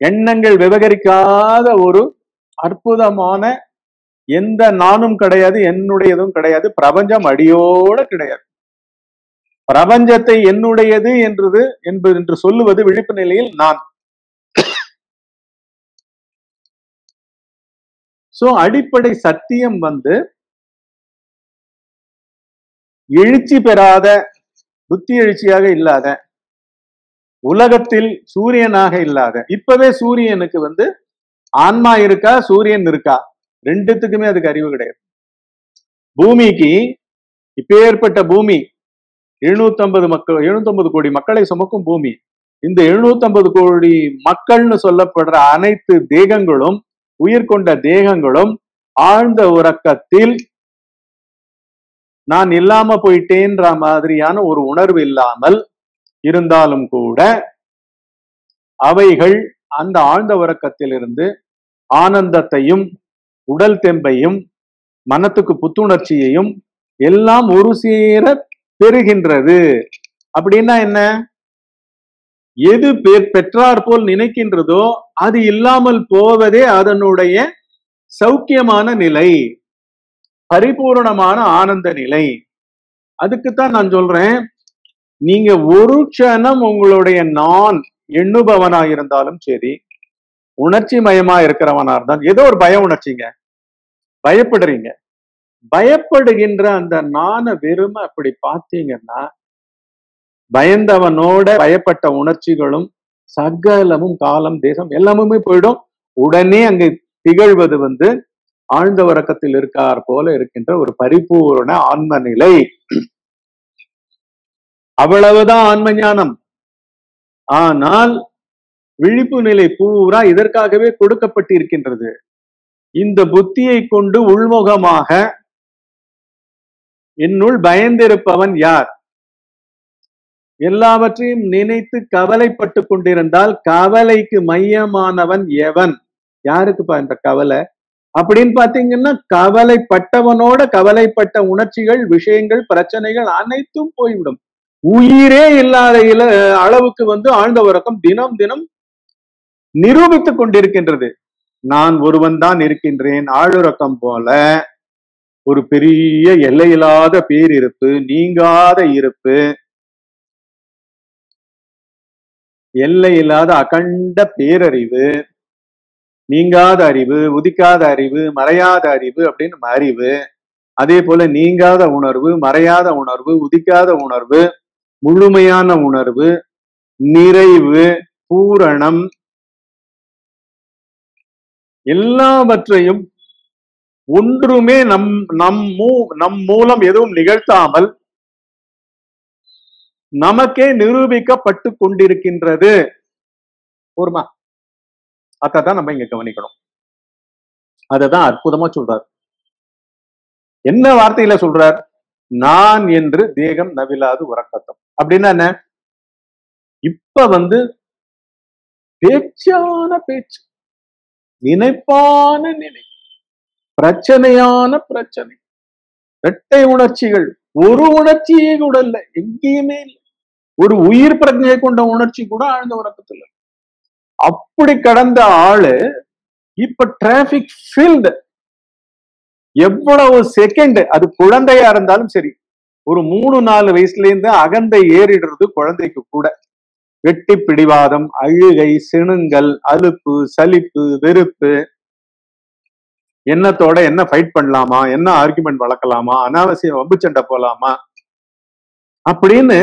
[SPEAKER 1] எண்ணங்கள் விவகரிக்காத ஒரு அற்புதமான எந்த நானும் கிடையாது என்னுடையதும் கிடையாது பிரபஞ்சம் அடியோட கிடையாது. பிரபஞ்சத்தை என்னுடையது என்றது என்பது என்று சொல்லுவது விழிப்பு நிலையில் நான். சோ அடிப்படை சத்தியம் வந்து எழுச்சி பெறாத புத்தி எழுச்சியாக இல்லாத உலகத்தில் சூரியனாக இல்லாத இப்பவே சூரியனுக்கு வந்து ஆன்மா இருக்கா சூரியன் இருக்கா? ரெண்டுத்துக்குமே அதுக்கு அறிவு கிடையாது. பூமிக்கு இப்பேற்பட்ட பூமி எழுநூத்தம்பது மக்கள் எழுநூத்தம்பது கோடி மக்களை சுமக்கும் பூமி இந்த எழுநூத்தம்பது கோடி மக்கள்னு சொல்லப்படுற அனைத்து தேகங்களும் உயிர் கொண்ட தேகங்களும் ஆழ்ந்த உறக்கத்தில் நான் இல்லாம போயிட்டேன்ற மாதிரியான ஒரு உணர்வு இல்லாமல் இருந்தாலும் கூட அவைகள் அந்த ஆழ்ந்த உறக்கத்திலிருந்து ஆனந்தத்தையும் உடல் தெம்பையும் மனத்துக்கு புத்துணர்ச்சியையும் எல்லாம் ஒரு சேர பெறுகின்றது. அப்படின்னா என்ன? எது பெற்றார் போல் நினைக்கின்றதோ அது இல்லாமல் போவதே அதனுடைய சௌக்கியமான நிலை. பரிபூரணமான ஆனந்த நிலை. அதுக்குத்தான் நான் சொல்றேன். நீங்க ஒரு க்ஷணம் உங்களுடைய நான் எண்ணுபவனா இருந்தாலும் சரி உணர்ச்சி மயமா இருக்கிறவனா இருந்தாலும் ஏதோ ஒரு பய உணர்ச்சிங்க. பயப்படுறீங்க. பயப்படுகின்ற அந்த நான வெறுமை அப்படி பார்த்தீங்கன்னா பயந்தவனோட பயப்பட்ட உணர்ச்சிகளும் சகலமும் காலம் தேசம் எல்லாமுமே போயிடும். உடனே அங்க திகழ்வது வந்து ஆழ்ந்த உறக்கத்தில் இருக்கார் போல இருக்கின்ற ஒரு பரிபூரண ஆன்ம நிலை அவ்வளவுதான் ஆன்ம ஞானம் ஆனால் விழிப்பு நிலை பூரா இதற்காகவே கொடுக்கப்பட்டிருக்கின்றது. இந்த புத்தியை கொண்டு உள்முகமாக என்னுள் பயந்திருப்பவன் யார்? எல்லாவற்றையும் நினைத்து கவலைப்பட்டு கொண்டிருந்தால் கவலைக்கு மையமானவன் எவன்? யாருக்குப்பா இந்த கவலை? அப்படின்னு பாத்தீங்கன்னா கவலைப்பட்டவனோட கவலைப்பட்ட உணர்ச்சிகள் விஷயங்கள் பிரச்சனைகள் அனைத்தும் போய்விடும். உயிரே இல்லாத அளவுக்கு வந்து ஆழ்ந்த உறக்கம் தினம் தினம் நிரூபித்துக் கொண்டிருக்கின்றது. நான் ஒருவன் தான் இருக்கின்றேன். ஆழுறக்கம் போல ஒரு பெரிய எல்லையில்லாத பேரிருப்பு நீங்காத இருப்பு எல்லையில்லாத அகண்ட பேரறிவு நீங்காத அறிவு உதிக்காத அறிவு மறையாத அறிவு அப்படின்னு அறிவு. அதே போல நீங்காத உணர்வு மறையாத உணர்வு உதிக்காத உணர்வு முழுமையான உணர்வு நிறைவு பூரணம் எல்லாவற்றையும் ஒன்றுமே நம் நம் மூ நம் மூலம் எதுவும் நிகழ்த்தாமல் நமக்கே நிரூபிக்கப்பட்டு கொண்டிருக்கின்றது. போருமா அதான் நம்ம இங்க கவனிக்கணும். அததான் அற்புதமா சொல்றார். என்ன வார்த்தையில சொல்றார்? நான் என்று தேகம் நவிலாது உறக்கத்தம். அப்படின்னா என்ன? இப்ப வந்து பேச்சான பேச்சு. நினைப்பான நினை பிரச்சனையான பிரச்சனை. இரட்டை உணர்ச்சிகள் ஒரு உணர்ச்சியே கூட இல்லை எங்கேயுமே இல்லை. ஒரு உயிர் பிரஜையை கொண்ட உணர்ச்சி கூட ஆழ்ந்த உறக்கத்துல அப்படி கடந்த ஆளு இப்ப டிராபிக் ஃபீல்டு எவ்வளவு செகண்ட் அது குழந்தையா இருந்தாலும் சரி ஒரு மூணு நாலு வயசுல இருந்து அகந்தை ஏறிடுறது குழந்தைக்கு கூட. வெட்டி பிடிவாதம் அழுகை சிணுங்கல் அலுப்பு சலிப்பு வெறுப்பு. எண்ணத்தோட என்ன ஃபைட் பண்ணலாமா? என்ன ஆர்குமெண்ட் வளர்க்கலாமா? அனாவசிய வம்பு சண்டை போலாமா அப்படின்னு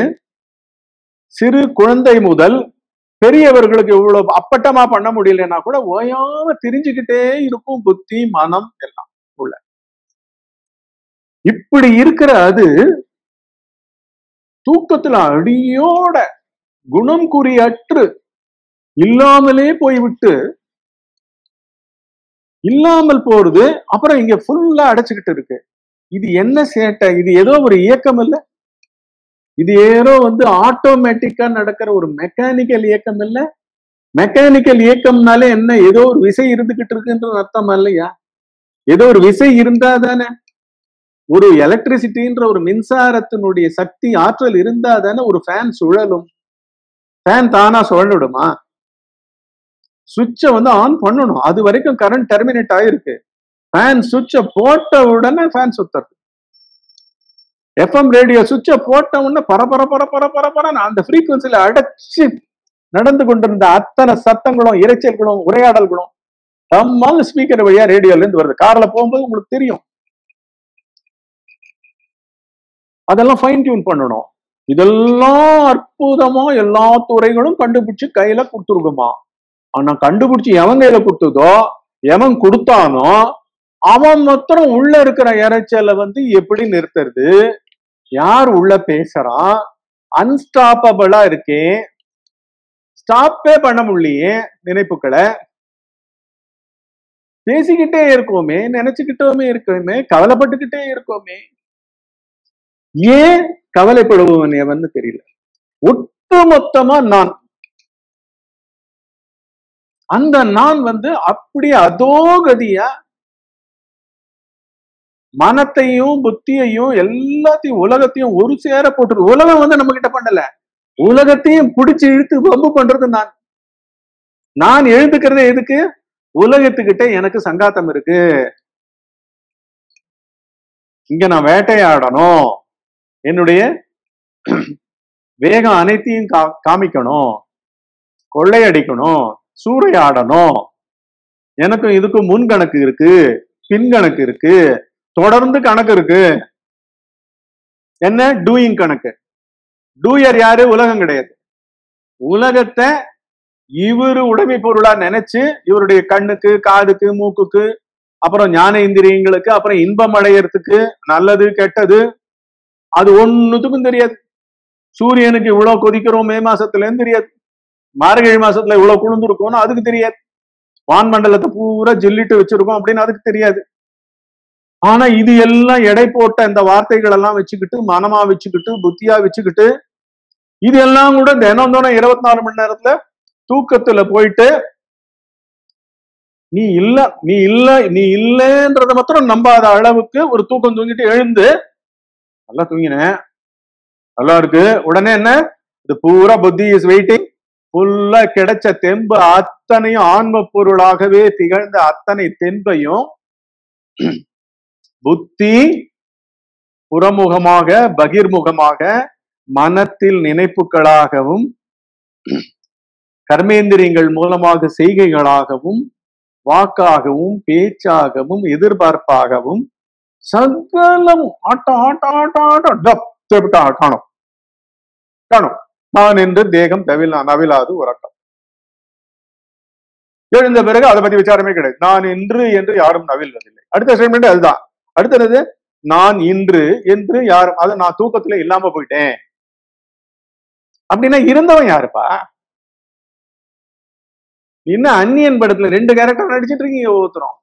[SPEAKER 1] சிறு குழந்தை முதல் பெரியவர்களுக்கு இவ்வளவு அப்பட்டமா பண்ண முடியலன்னா கூட ஓயாம தெரிஞ்சுக்கிட்டே இருக்கும் புத்தி மனம் எல்லாம் உள்ள. இப்படி இருக்கிற அது தூக்கத்துல அடியோட குணம் குறியற்று இல்லாமலே போய்விட்டு இல்லாமல் போறது அப்புறம் இங்க ஃபுல்லா அடைச்சுக்கிட்டு இருக்கு. இது என்ன சேட்டை? இது ஏதோ ஒரு இயக்கம் இல்ல? இது ஏதோ வந்து ஆட்டோமேட்டிக்கா நடக்கிற ஒரு மெக்கானிக்கல் இயக்கம் இல்ல? மெக்கானிக்கல் இயக்கம்னாலே என்ன? ஏதோ ஒரு விசை இருந்துகிட்டு இருக்குன்ற அர்த்தம் இல்லையா? ஏதோ ஒரு விசை இருந்தா தானே? ஒரு எலக்ட்ரிசிட்டின்ற ஒரு மின்சாரத்தினுடைய சக்தி ஆற்றல் இருந்தா தானே ஒரு ஃபேன் சுழலும்? ஃபேன் தானா சுழலிடுமா சுவிட்சை வந்து ஆன் பண்ணணும். அது வரைக்கும் கரண்ட் டெர்மினேட் ஆயிருக்கு. ஃபேன் சுவிட்சை போட்ட உடனே ஃபேன் சுத்துறது. எஃப்எம் ரேடியோ சுவிட்சை போட்ட உடனே பர பர பர பர பர பர அந்த ஃப்ரீக்குவன்சியில அடைச்சு நடந்து கொண்டிருந்த அத்தனை சத்தங்களும் இறைச்சல்களும் உரையாடல்களும் நம்மால் ஸ்பீக்கர் வழியா ரேடியோல இருந்து வருது. கார்ல போகும்போது உங்களுக்கு தெரியும். அதெல்லாம் ஃபைன் டியூன் பண்ணணும். இதெல்லாம் அற்புதமா எல்லா துறைகளும் கண்டுபிடிச்சு கையில கொடுத்துருக்குமா? ஆனா கண்டுபிடிச்சு எவன் கையில கொடுத்ததோ எவன் கொடுத்தானோ அவன் மாத்திரம் உள்ள இருக்கிற இறைச்சலை வந்து எப்படி நிறுத்துறது? யார் உள்ள பேசுறான் அன்ஸ்டாப்பபிளா இருக்கே. ஸ்டாப்பே பண்ண முடியலையே நினைப்புகளை பேசிக்கிட்டே இருக்கோமே நினைச்சுக்கிட்டோமே இருக்கோமே கவலைப்பட்டுக்கிட்டே இருக்கோமே. ஏன் கவலைப்படுபவன் எவன்னு தெரியல. ஒட்டுமொத்தமா நான். அந்த நான் வந்து அப்படியே அதோகதியா மனத்தையும் புத்தியையும் எல்லாத்தையும் உலகத்தையும் ஒரு சேர போட்டு உலகம் வந்து நம்ம கிட்ட பண்ணல. உலகத்தையும் பிடிச்சு இழுத்து வம்பு பண்றது நான். நான் எழுதுக்கிறது எதுக்கு? உலகத்துக்கிட்ட எனக்கு சங்காத்தம் இருக்கு. இங்க நான் வேட்டையாடணும். என்னுடைய வேகம் அனைத்தையும் கா காமிக்கணும். கொள்ளையடிக்கணும். சூறையாடணும். எனக்கும் இதுக்கும் முன் கணக்கு இருக்கு பின் கணக்கு இருக்கு தொடர்ந்து கணக்கு இருக்கு. என்ன? டூயிங் கணக்கு. டூயர் யாரு? உலகம் கிடையாது. உலகத்தை இவரு உடைமை பொருளா நினைச்சு இவருடைய கண்ணுக்கு காதுக்கு மூக்குக்கு அப்புறம் ஞான இந்திரியங்களுக்கு அப்புறம் இன்பம் அடையறதுக்கு நல்லது கெட்டது அது ஒன்னுத்துக்கும் தெரியாது. சூரியனுக்கு இவ்வளவு கொதிக்கிறோம் மே மாசத்துலேருந்து தெரியாது. மார்கழி மாசத்துல இவ்வளவு குளிர்ந்துருக்கோம்னு அதுக்கு தெரியாது. வான்மண்டலத்தை பூரா ஜில்லிட்டு வச்சிருக்கோம் அப்படின்னு அதுக்கு தெரியாது. ஆனா இது எல்லாம் எடை போட்ட இந்த வார்த்தைகள் எல்லாம் வச்சுக்கிட்டு மனமா வச்சுக்கிட்டு புத்தியா வச்சுக்கிட்டு இது எல்லாம் கூட தினம் தினம் இருபத்தி நாலு மணி நேரத்துல தூக்கத்துல போயிட்டு நீ இல்ல நீ இல்ல நீ இல்லைன்றத மாத்திரம் நம்பாத அளவுக்கு ஒரு தூக்கம் தூங்கிட்டு எழுந்து நல்லா தூங்கினேன். நல்லா இருக்கு. உடனே என்ன? இது பூரா புத்தி இஸ் வெயிட்டிங் ஃபுல்லா கிடைச்ச தெம்பு அத்தனையும் ஆன்ம பொருளாகவே திகழ்ந்த அத்தனை தெம்பையும் புத்தி புறமுகமாக பகிர்முகமாக மனத்தில் நினைப்புகளாகவும் கர்மேந்திரியங்கள் மூலமாக செய்கைகளாகவும் வாக்காகவும் பேச்சாகவும் எதிர்பார்ப்பாகவும் சகலம். ஆட்ட ஆட்ட ஆட்ட டப் தெவிட்டா காணும். காணும். நான் என்று தேகம் தவில் நவிலாது உறக்கம். எழுந்த பிறகு அதை பத்தி விசாரமே கிடையாது. நான் இன்று என்று யாரும் நவில்வதில்லை. அடுத்த ஸ்டேட்மெண்ட் அதுதான். அடுத்தது நான் இன்று என்று யாரும் அது நான் தூக்கத்துல இல்லாம போயிட்டேன். அப்படின்னா இருந்தவன் யாருப்பா? என்ன அந்நியன் படத்துல ரெண்டு கேரக்டர் நடிச்சிட்டு இருக்கீங்க ஒவ்வொருத்தரும்.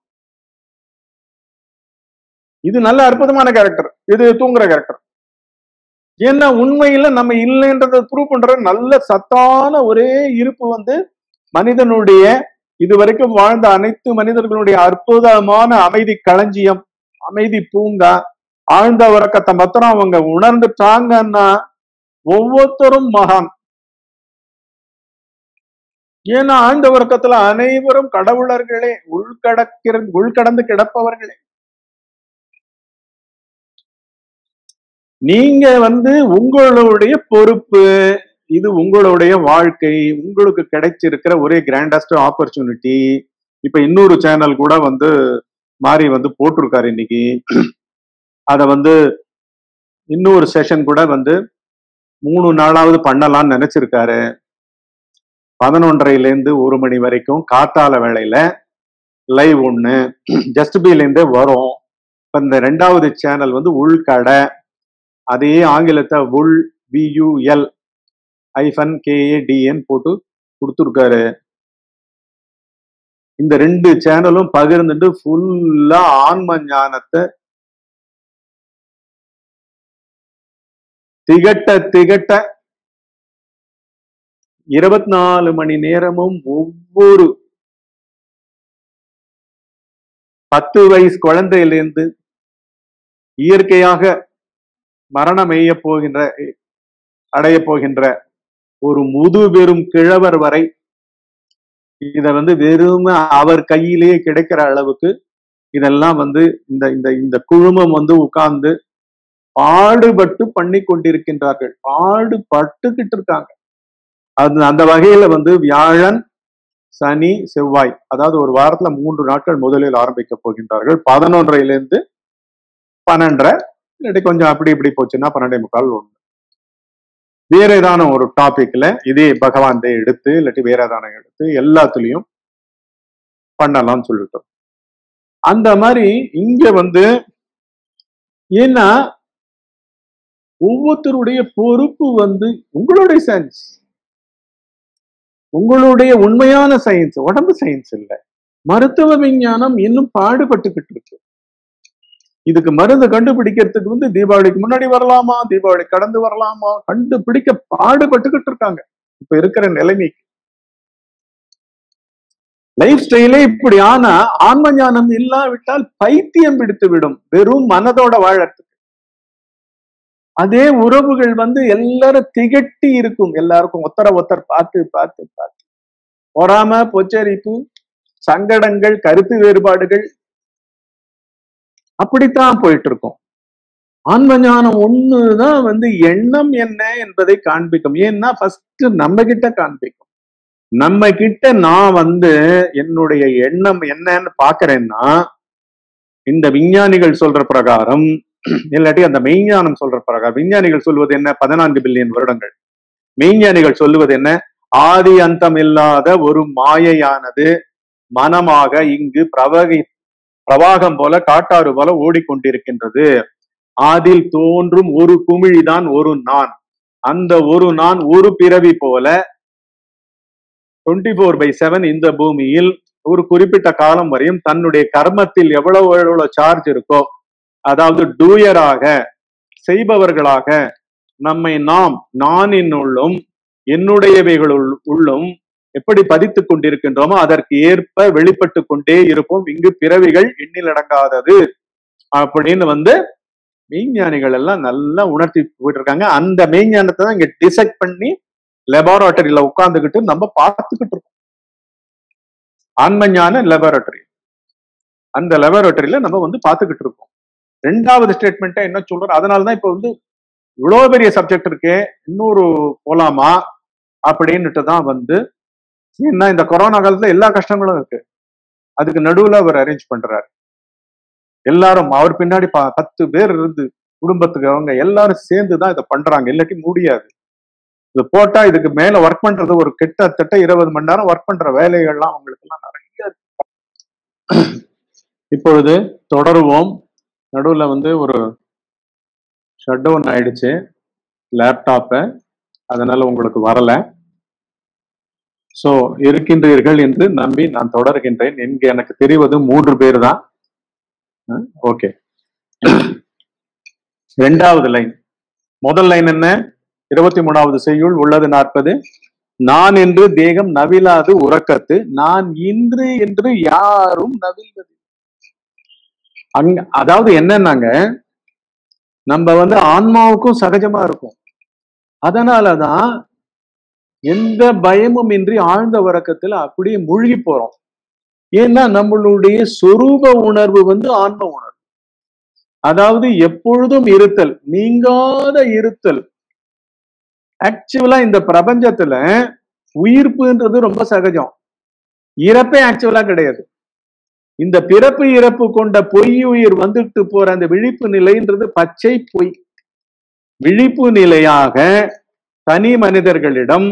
[SPEAKER 1] இது நல்ல அற்புதமான கேரக்டர் இது தூங்குற கேரக்டர் ஏன்னா உண்மையில நம்ம இல்லைன்றதை ப்ரூவ் பண்ற நல்ல சத்தான ஒரே இருப்பு வந்து மனிதனுடைய இதுவரைக்கும் வாழ்ந்த அனைத்து மனிதர்களுடைய அற்புதமான அமைதி களஞ்சியம் அமைதி பூங்கா ஆழ்ந்த உறக்கத்தை மாத்திரம் அவங்க உணர்ந்துட்டாங்கன்னா ஒவ்வொருத்தரும் மகான். ஏன்னா ஆழ்ந்த உறக்கத்துல அனைவரும் கடவுளர்களே உள்கடக்கிற உள்கடந்து கிடப்பவர்களே. நீங்க வந்து உங்களுடைய பொறுப்பு இது உங்களுடைய வாழ்க்கை உங்களுக்கு கிடைச்சிருக்கிற ஒரே கிராண்டஸ்ட் ஆப்பர்ச்சுனிட்டி இப்ப இன்னொரு சேனல் கூட வந்து மாறி வந்து போட்டிருக்காரு இன்னைக்கு. அதை வந்து இன்னொரு செஷன் கூட வந்து மூணு நாளாவது பண்ணலாம்னு நினைச்சிருக்காரு. பதினொன்றையிலேருந்து ஒரு மணி வரைக்கும் காத்தால வேலையில லைவ் ஒன்று ஜஸ்ட் பீலேருந்தே வரும். இப்போ இந்த ரெண்டாவது சேனல் வந்து உள்கடை அதே ஆங்கிலத்தை உள் வியூஎல் ஐஃபன் கேஏடிஎன் போட்டு கொடுத்துருக்காரு. இந்த ரெண்டு சேனலும் பகிர்ந்துட்டு ஃபுல்லா ஆன்ம ஞானத்தை திகட்ட திகட்ட இருபத்தி நாலு மணி நேரமும் ஒவ்வொரு பத்து வயசு குழந்தையிலேருந்து இயற்கையாக மரணம் எய்ய போகின்ற அடைய போகின்ற ஒரு முதுபெரும் கிழவர் வரை இதை வந்து வெறும் அவர் கையிலேயே கிடைக்கிற அளவுக்கு இதெல்லாம் வந்து இந்த இந்த இந்த குழுமம் வந்து உட்கார்ந்து பாடுபட்டு பண்ணி கொண்டிருக்கின்றார்கள். பாடுபட்டுக்கிட்டு இருக்காங்க. அது அந்த வகையில வந்து வியாழன் சனி செவ்வாய் அதாவது ஒரு வாரத்துல மூன்று நாட்கள் முதலில் ஆரம்பிக்க போகின்றார்கள். பதினொன்றையிலிருந்து பன்னெண்டரை இல்லாட்டி கொஞ்சம் அப்படி இப்படி போச்சுன்னா பன்னெண்டே முக்கால் ஒண்ணு வேற ஏதான ஒரு டாபிக்ல இதே பகவான் எடுத்து இல்லாட்டி வேற ஏதான எடுத்து எல்லாத்துலயும் பண்ணலாம்னு சொல்லிட்டோம். அந்த மாதிரி இங்க வந்து ஏன்னா ஒவ்வொருத்தருடைய பொறுப்பு வந்து உங்களுடைய சயின்ஸ் உங்களுடைய உண்மையான சயின்ஸ் உடம்பு சயின்ஸ் இல்ல. மருத்துவ விஞ்ஞானம் இன்னும் பாடுபட்டுக்கிட்டு இருக்கு. இதுக்கு மருந்து கண்டுபிடிக்கிறதுக்கு வந்து தீபாவளிக்கு முன்னாடி வரலாமா தீபாவளி கடந்து வரலாமா கண்டுபிடிக்க பாடுபட்டுக்கிட்டு இருக்காங்க. இப்ப இருக்கிற நிலைமைக்கு லைஃப் ஸ்டைலே இப்படி ஆனா ஆன்ம ஞானம் இல்லாவிட்டால் பைத்தியம் பிடித்து விடும் வெறும் மனதோட வாழறதுக்கு. அதே உறவுகள் வந்து எல்லாரும் திகட்டி இருக்கும். எல்லாருக்கும் ஒத்தர ஒத்தர் பார்த்து பார்த்து பார்த்து. பொறாம பொச்சரிப்பு சங்கடங்கள் கருத்து வேறுபாடுகள் அப்படித்தான் போயிட்டு இருக்கோம் ஆன்ம ஞானம் ஒண்ணுதான் வந்து எண்ணம் என்ன என்பதை காண்பிக்கும். ஏன்னா ஃபர்ஸ்ட் நம்ம கிட்ட காண்பிக்கும். நம்ம கிட்ட நான் வந்து என்னுடைய எண்ணம் என்னன்னு பாக்குறேன்னா இந்த விஞ்ஞானிகள் சொல்ற பிரகாரம் இல்லாட்டி அந்த மெய்ஞானம் சொல்ற பிரகாரம் விஞ்ஞானிகள் சொல்வது என்ன? பதினான்கு பில்லியன் வருடங்கள். மெய்ஞானிகள் சொல்லுவது என்ன? ஆதி அந்தம் இல்லாத ஒரு மாயையானது மனமாக இங்கு பிரவகி பிரவாகம் போல காட்டாறு போல ஓடிக்கொண்டிருக்கின்றது. அதில் தோன்றும் ஒரு குமிழிதான் ஒரு நான். அந்த ஒரு நான் ஒரு பிறவி போல டுவெண்ட்டி ஃபோர் பை செவன் இந்த பூமியில் ஒரு குறிப்பிட்ட காலம் வரையும் தன்னுடைய கர்மத்தில் எவ்வளவு எவ்வளவு சார்ஜ் இருக்கோ அதாவது டூயராக செய்பவர்களாக நம்மை நாம் நானின் உள்ளும் என்னுடையவைகளுள் உள்ளும் எப்படி பதித்துக் கொண்டிருக்கின்றோமோ அதற்கு ஏற்ப வெளிப்பட்டு கொண்டே இருப்போம். இங்கு பிறவிகள் எண்ணிலடங்காதது. அப்படின்னு வந்து மெய்ஞானிகள் எல்லாம் நல்லா உணர்த்தி போயிட்டு இருக்காங்க அந்த மெய்ஞானத்தை தான் இங்க டிசெக்ட் பண்ணி லெபார்டரியில உட்காந்துக்கிட்டு நம்ம பார்த்துக்கிட்டு இருக்கோம். ஆன்மஞான லெபார்டரி அந்த லெபார்டரியில நம்ம வந்து பார்த்துக்கிட்டு இருக்கோம். ரெண்டாவது ஸ்டேட்மெண்ட்டை என்ன சொல்றோம் அதனாலதான் இப்ப வந்து இவ்வளோ பெரிய சப்ஜெக்ட் இருக்கே இன்னொரு போலாமா? அப்படின்னுட்டு தான் வந்து ஏன்னா இந்த கொரோனா காலத்துல எல்லா கஷ்டங்களும் இருக்கு. அதுக்கு நடுவுல அவர் அரேஞ்ச் பண்றாரு. எல்லாரும் அவர் பின்னாடி ப- பத்து பேர் இருந்து குடும்பத்துக்கு அவங்க எல்லாரும் சேர்ந்து தான் இதை பண்றாங்க. இல்லாட்டி முடியாது. இது போட்டா இதுக்கு மேல ஒர்க் பண்றது ஒரு கிட்டத்தட்ட இருபது மணி நேரம் ஒர்க் பண்ற வேலைகள்லாம் அவங்களுக்கு எல்லாம் நிறைய இருக்கு. இப்பொழுது தொடருவோம். நடுவுல வந்து ஒரு ஷட் டவுன் ஆயிடுச்சு. லேப்டாப்பை அதனால உங்களுக்கு வரல. சோ இருக்கின்றீர்கள் என்று நம்பி நான் தொடர்கின்றேன். இங்க எனக்கு தெரிவது மூன்று பேர் தான் ஓகே இரண்டாவது லைன் முதல் லைன் என்ன? இருபத்தி மூணாவது செய்யுள் உள்ளது நாற்பது. நான் என்று தேகம் நவிலாது உறக்கத்து. நான் இன்று என்று யாரும் நவில்வது அங்க அதாவது என்னன்னாங்க? நம்ம வந்து ஆன்மாவுக்கும் சகஜமா இருக்கும். அதனாலதான் எந்த பயமும் இன்றி ஆழ்ந்த உறக்கத்துல அப்படியே மூழ்கி போறோம். ஏன்னா நம்மளுடைய சொரூப உணர்வு வந்து ஆன்ம உணர்வு. அதாவது எப்பொழுதும் இருத்தல் நீங்காத இருத்தல். ஆக்சுவலா இந்த பிரபஞ்சத்துல உயிர்ப்புன்றது ரொம்ப சகஜம். இறப்பே ஆக்சுவலா கிடையாது. இந்த பிறப்பு இறப்பு கொண்ட பொய் உயிர் வந்துட்டு போற அந்த விழிப்பு நிலைன்றது பச்சை பொய். விழிப்பு நிலையாக தனி மனிதர்களிடம்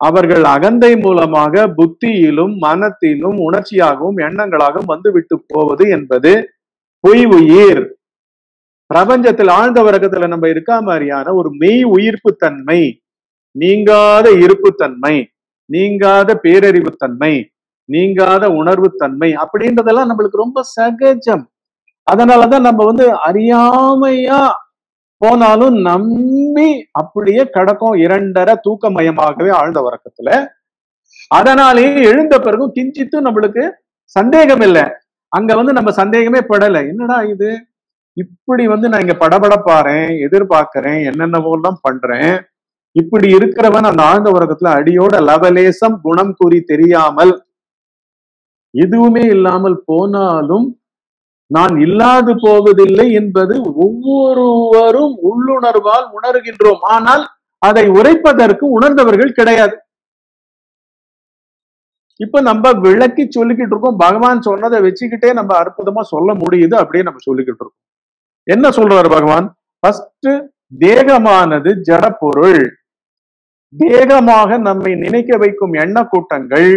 [SPEAKER 1] அவர்கள் அகந்தை மூலமாக புத்தியிலும் மனத்திலும் உணர்ச்சியாகவும் எண்ணங்களாகவும் வந்துவிட்டு போவது என்பது பொய் உயிர் பிரபஞ்சத்தில் ஆழ்ந்த வர்க்கத்துல நம்ம இருக்கா மாதிரியான ஒரு மெய் உயிர்ப்பு தன்மை நீங்காத இருப்பு தன்மை நீங்காத பேரறிவு தன்மை நீங்காத உணர்வு தன்மை அப்படின்றதெல்லாம் நம்மளுக்கு ரொம்ப சகஜம். அதனாலதான் நம்ம வந்து அறியாமையா போனாலும் நம்பி அப்படியே கடக்கும் இரண்டரை தூக்கமயமாகவே ஆழ்ந்த உறக்கத்துல அதனாலேயே எழுந்த பிறகும் கிஞ்சித்து நம்மளுக்கு சந்தேகம் இல்லை அங்க வந்து நம்ம சந்தேகமே படல. என்னடா இது? இப்படி வந்து நான் இங்க படபடப்பாறேன் எதிர்பார்க்கிறேன் என்னென்னவோலாம் பண்றேன். இப்படி இருக்கிறவன் அந்த ஆழ்ந்த உலகத்துல அடியோட லவலேசம் குணம் கூறி தெரியாமல் எதுவுமே இல்லாமல் போனாலும் நான் இல்லாது போவதில்லை என்பது ஒவ்வொருவரும் உள்ளுணர்வால் உணர்கின்றோம். ஆனால் அதை உரைப்பதற்கு உணர்ந்தவர்கள் கிடையாது. இப்ப நம்ம விளக்கி சொல்லிக்கிட்டு இருக்கோம். பகவான் சொன்னதை வச்சுக்கிட்டே நம்ம அற்புதமா சொல்ல முடியுது அப்படியே நம்ம சொல்லிக்கிட்டு இருக்கோம். என்ன சொல்றாரு பகவான்? ஃபர்ஸ்ட் தேகமானது ஜடப்பொருள். தேகமாக நம்மை நினைக்க வைக்கும் எண்ண கூட்டங்கள்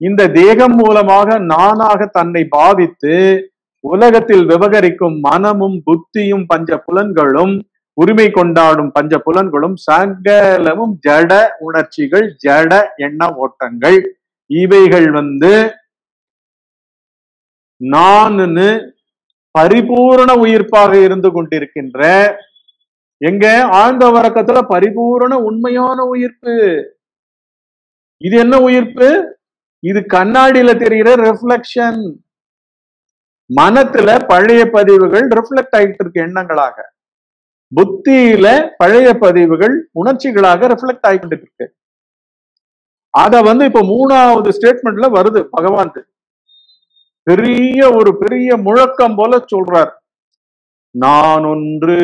[SPEAKER 1] இந்த தேகம் மூலமாக நானாக தன்னை பாவித்து உலகத்தில் விவகரிக்கும் மனமும் புத்தியும் பஞ்ச புலன்களும் உரிமை கொண்டாடும் பஞ்ச புலன்களும் சகலமும் ஜட உணர்ச்சிகள் ஜட எண்ண ஓட்டங்கள். இவைகள் வந்து நான்னு பரிபூரண உயிர்ப்பாக இருந்து கொண்டிருக்கின்ற எங்க ஆழ்ந்த வரக்கத்துல பரிபூரண உண்மையான உயிர்ப்பு. இது என்ன உயிர்ப்பு? இது கண்ணாடியில தெரிகிற ரிஃப்ளெக்ஷன் மனத்துல பழைய பதிவுகள் ரிஃப்ளெக்ட் ஆகிட்டு இருக்கு எண்ணங்களாக. புத்தியில பழைய பதிவுகள் உணர்ச்சிகளாக ரிஃப்ளெக்ட் ஆகிட்டு இருக்கு. அத வந்து இப்ப மூணாவது ஸ்டேட்மெண்ட்ல வருது பகவான் பெரிய ஒரு பெரிய முழக்கம் போல சொல்றார். நான் ஒன்று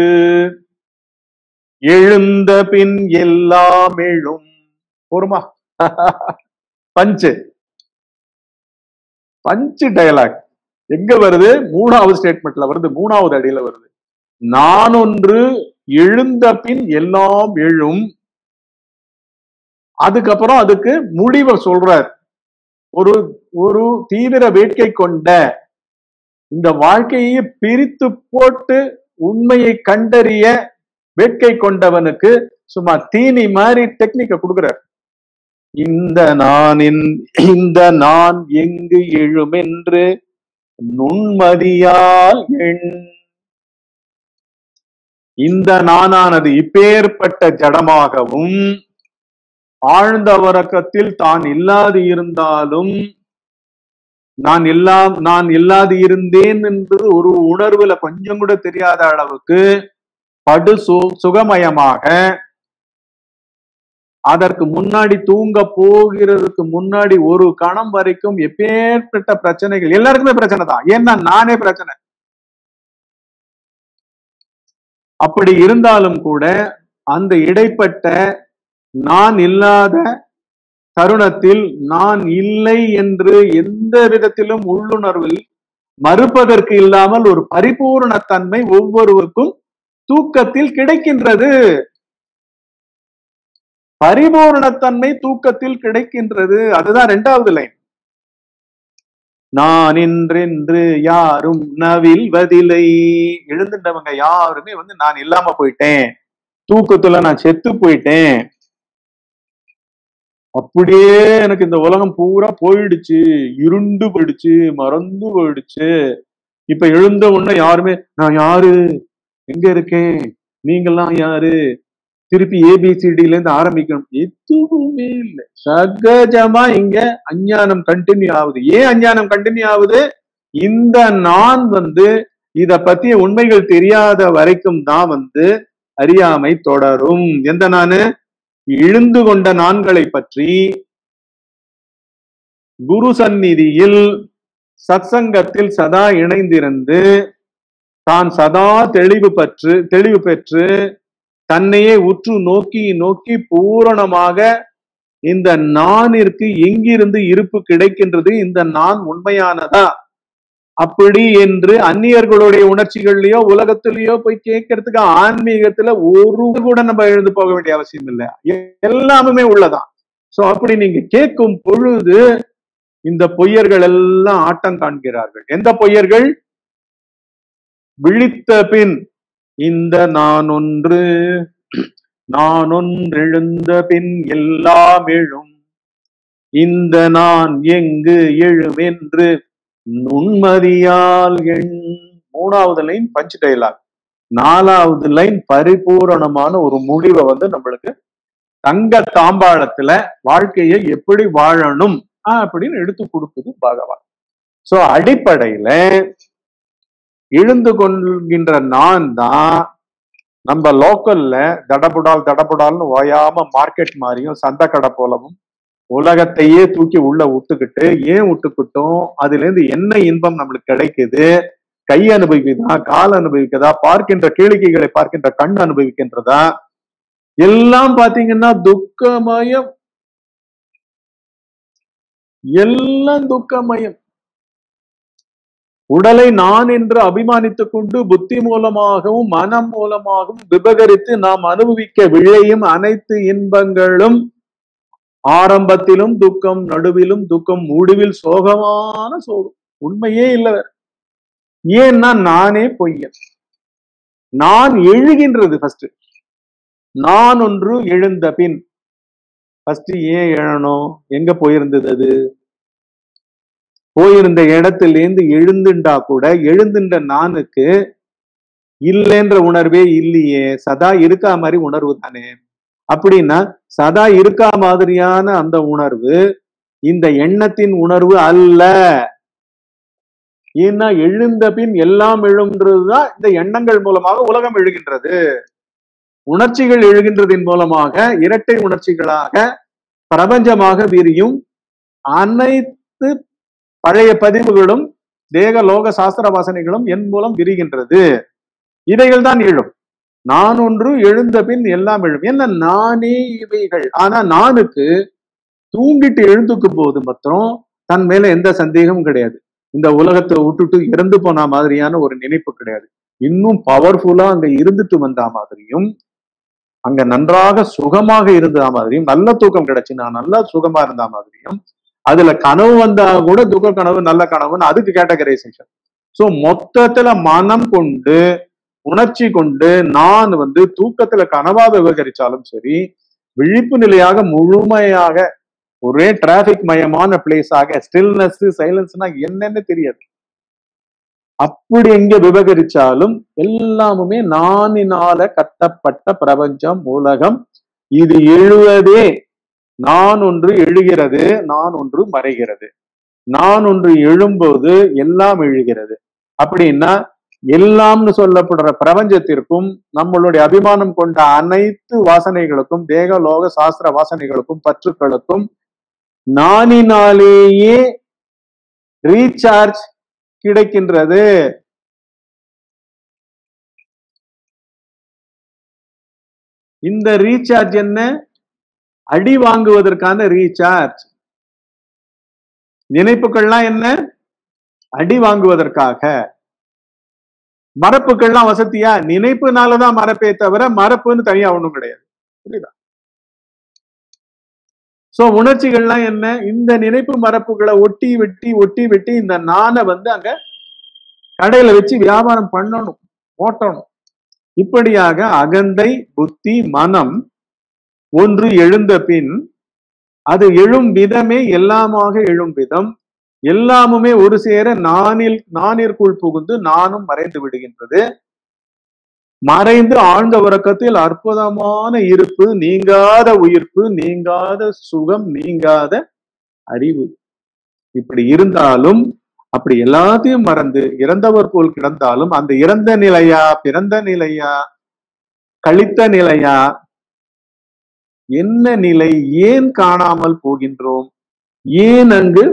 [SPEAKER 1] எழுந்த பின் எல்லாம் எழும். பொறுமா? பஞ்சு. பஞ்சு டயலாக் எங்க வருது? மூணாவது ஸ்டேட்மெண்ட்ல வருது. மூணாவது அடியில வருது. நான் ஒன்று எழுந்த பின் எல்லாம் எழும். அதுக்கப்புறம் அதுக்கு முடிவை சொல்றார். ஒரு ஒரு தீவிர வேட்கை கொண்ட இந்த வாழ்க்கையை பிரித்து போட்டு உண்மையை கண்டறிய வேட்கை கொண்டவனுக்கு சும்மா தீனி மாதிரி டெக்னிக்க கொடுக்குறார். இந்த நானின் இந்த நான் எங்கு எழுமென்று நுண்மதியால் எண். இந்த நானானது இப்பேற்பட்ட ஜடமாகவும் ஆழ்ந்த வரக்கத்தில் தான் இல்லாது இருந்தாலும் நான் எல்லாம் நான் இல்லாது இருந்தேன் என்று ஒரு உணர்வுல கொஞ்சம் கூட தெரியாத அளவுக்கு படு சு சுகமயமாக அதற்கு முன்னாடி தூங்க போகிறதுக்கு முன்னாடி ஒரு கணம் வரைக்கும் எப்பேற்பட்ட பிரச்சனைகள் எல்லாருக்குமே பிரச்சனை தான். ஏன்னா நானே பிரச்சனை. அப்படி இருந்தாலும் கூட அந்த இடைப்பட்ட நான் இல்லாத தருணத்தில் நான் இல்லை என்று எந்த விதத்திலும் உள்ளுணர்வில் மறுப்பதற்கு இல்லாமல் ஒரு பரிபூர்ணத்தன்மை ஒவ்வொருவருக்கும் தூக்கத்தில் கிடைக்கின்றது. பரிபூர்ணத்தன்மை தூக்கத்தில் கிடைக்கின்றது. அதுதான் ரெண்டாவது லைன் நான் என்றென்று யாரும் நவில்வதில்லை எழுந்துட்டவங்க யாருமே வந்து நான் இல்லாம போயிட்டேன். தூக்கத்துல நான் செத்து போயிட்டேன். அப்படியே எனக்கு இந்த உலகம் பூரா போயிடுச்சு. இருண்டு போயிடுச்சு மறந்து போயிடுச்சு. இப்ப எழுந்த உடனே யாருமே நான் யாரு? எங்க இருக்கேன்? நீங்கெல்லாம் யாரு? திருப்பி ஏபிசிடில இருந்து ஆரம்பிக்கணும். எதுவுமே இல்லை. சகஜமா இங்க அஞ்ஞானம் கண்டினியூ ஆகுது. ஏன் அஞ்ஞானம் கண்டினியூ ஆகுது? இந்த நான் வந்து இத பத்திய உண்மைகள் தெரியாத வரைக்கும் தான் வந்து அறியாமை தொடரும். எந்த நானு? இழுந்து கொண்ட நான்களை பற்றி குரு சந்நிதியில் சத்சங்கத்தில் சதா இணைந்திருந்து தான் சதா தெளிவு பற்று தெளிவு பெற்று தன்னையே உற்று நோக்கி நோக்கி பூரணமாக இந்த நானிற்கு எங்கிருந்து இருப்பு கிடைக்கின்றது இந்த நான் உண்மையானதா? அப்படி என்று அந்நியர்களுடைய உணர்ச்சிகள்லயோ உலகத்திலேயோ போய் கேட்கறதுக்கு ஆன்மீகத்துல ஒரு கூட நம்ம எழுந்து போக வேண்டிய அவசியம் இல்லை. எல்லாமே உள்ளதான் சோ அப்படி நீங்க கேட்கும் பொழுது இந்த பொய்யர்கள் எல்லாம் ஆட்டம் காண்கிறார்கள். எந்த பொய்யர்கள்? விழித்த பின் இந்த நான் ஒன்று நான் ஒன்றெழுந்த பின் எல்லாம் எழும். இந்த நான் எங்கு எழும் என்று நுண்மதியால் எண். மூணாவது லைன் பஞ்ச் டைலாக் நாலாவது லைன் பரிபூரணமான ஒரு முடிவை வந்து நம்மளுக்கு தங்க தாம்பாளத்துல வாழ்க்கையை எப்படி வாழணும் அப்படின்னு எடுத்து கொடுக்குது பகவான். சோ அடிப்படையில எழுந்து கொள்கின்ற நான் தான் நம்ம லோக்கல்ல தடபுடால் தடபுடால்னு ஓயாம மார்க்கெட் மாதிரியும் சந்தை கடை போலவும் உலகத்தையே தூக்கி உள்ள விட்டுக்கிட்டு ஏன் விட்டுக்கிட்டோம்? அதுல இருந்து என்ன இன்பம் நம்மளுக்கு கிடைக்குது? கை அனுபவிக்குதா? கால் அனுபவிக்குதா? பார்க்கின்ற கேளிக்கைகளை பார்க்கின்ற கண் அனுபவிக்கின்றதா? எல்லாம் பாத்தீங்கன்னா துக்கமயம். எல்லாம் துக்கமயம். உடலை நான் என்று அபிமானித்துக் கொண்டு புத்தி மூலமாகவும் மனம் மூலமாகவும் விபகரித்து நாம் அனுபவிக்க விழையும் அனைத்து இன்பங்களும் ஆரம்பத்திலும் துக்கம் நடுவிலும் துக்கம் முடிவில் சோகமான சோகம். உண்மையே இல்லை ஏன்னா நானே பொய்யன். நான் எழுகின்றது ஃபர்ஸ்ட் நான் ஒன்று எழுந்த பின். ஃபர்ஸ்ட் ஏன் எழணும் எங்க போயிருந்தது அது? போயிருந்த இடத்திலேருந்து எழுந்துண்டா கூட எழுந்துன்ற நானுக்கு இல்லைன்ற உணர்வே இல்லையே. சதா இருக்கா மாதிரி உணர்வு தானே. அப்படின்னா சதா இருக்கா மாதிரியான அந்த உணர்வு இந்த எண்ணத்தின் உணர்வு அல்ல. ஏன்னா எழுந்த பின் எல்லாம் எழுன்றதுதான் இந்த எண்ணங்கள் மூலமாக உலகம் எழுகின்றது. உணர்ச்சிகள் எழுகின்றதின் மூலமாக இரட்டை உணர்ச்சிகளாக பிரபஞ்சமாக விரியும் அனைத்து பழைய பதிவுகளும் தேக லோக சாஸ்திர வாசனைகளும் என் மூலம் விரிகின்றது. இவைகள் தான் எழும். நான் ஒன்று எழுந்த பின் எல்லாம் எழும். என்ன? நானே இவைகள். ஆனா நானுக்கு தூங்கிட்டு எழுந்துக்கும் போது மாத்திரம் தன் மேல எந்த சந்தேகமும் கிடையாது. இந்த உலகத்தை விட்டுட்டு இறந்து போன மாதிரியான ஒரு நினைப்பு கிடையாது. இன்னும் பவர்ஃபுல்லா அங்க இருந்துட்டு வந்த மாதிரியும் அங்க நன்றாக சுகமாக இருந்த மாதிரியும் நல்ல தூக்கம் கிடைச்சு நான் நல்லா சுகமா இருந்த மாதிரியும் அதுல கனவு வந்தா கூட துக்க கனவு நல்ல கனவுன்னு அதுக்கு கேட்டகரைசேஷன் ஸோ மொத்தத்துல மனம் கொண்டு உணர்ச்சி கொண்டு நான் வந்து தூக்கத்துல கனவா விவகரிச்சாலும் சரி விழிப்பு நிலையாக முழுமையாக ஒரே டிராபிக் மயமான பிளேஸ் ஆக ஸ்டில்னஸ் சைலன்ஸ்னா என்னன்னு தெரியாது. அப்படி எங்க விவகரிச்சாலும் எல்லாமுமே நானினால கட்டப்பட்ட பிரபஞ்சம் உலகம். இது எழுவதே நான் ஒன்று எழுகிறது நான் ஒன்று மறைகிறது. நான் ஒன்று எழும்போது எல்லாம் எழுகிறது. அப்படின்னா எல்லாம்னு சொல்லப்படுற பிரபஞ்சத்திற்கும் நம்மளுடைய அபிமானம் கொண்ட அனைத்து வாசனைகளுக்கும் தேகலோக சாஸ்திர வாசனைகளுக்கும் பற்றுக்களுக்கும் நானினாலேயே ரீசார்ஜ் கிடைக்கின்றது. இந்த ரீசார்ஜ் என்ன? அடி வாங்குவதற்கான ரீசார்ஜ் நினைப்புகள்லாம் என்ன? அடி வாங்குவதற்காக. மரப்புகள்லாம் வசதியா? நினைப்புனாலதான் மரப்பே தவிர மரப்புன்னு தனியா ஒண்ணும் கிடையாது. புரியுதா? சோ உணர்ச்சிகள்லாம் என்ன? இந்த நினைப்பு மரப்புகளை ஒட்டி வெட்டி ஒட்டி வெட்டி இந்த நானை வந்து அங்க கடையில வச்சு வியாபாரம் பண்ணணும் ஓட்டணும். இப்படியாக அகந்தை புத்தி மனம் ஒன்று எழுந்த பின் அது எழும் விதமே எல்லாமாக எழும் விதம். எல்லாமுமே ஒரு சேர நானில் நானிற்குள் புகுந்து நானும் மறைந்து விடுகின்றது. மறைந்து ஆழ்ந்த உறக்கத்தில் அற்புதமான இருப்பு நீங்காத உயிர்ப்பு நீங்காத சுகம் நீங்காத அறிவு. இப்படி இருந்தாலும் அப்படி எல்லாத்தையும் மறந்து இறந்தவர் போல் கிடந்தாலும் அந்த இறந்த நிலையா பிறந்த நிலையா கழித்த நிலையா என்ன நிலை? ஏன் காணாமல் போகின்றோம்? ஏன் அங்கு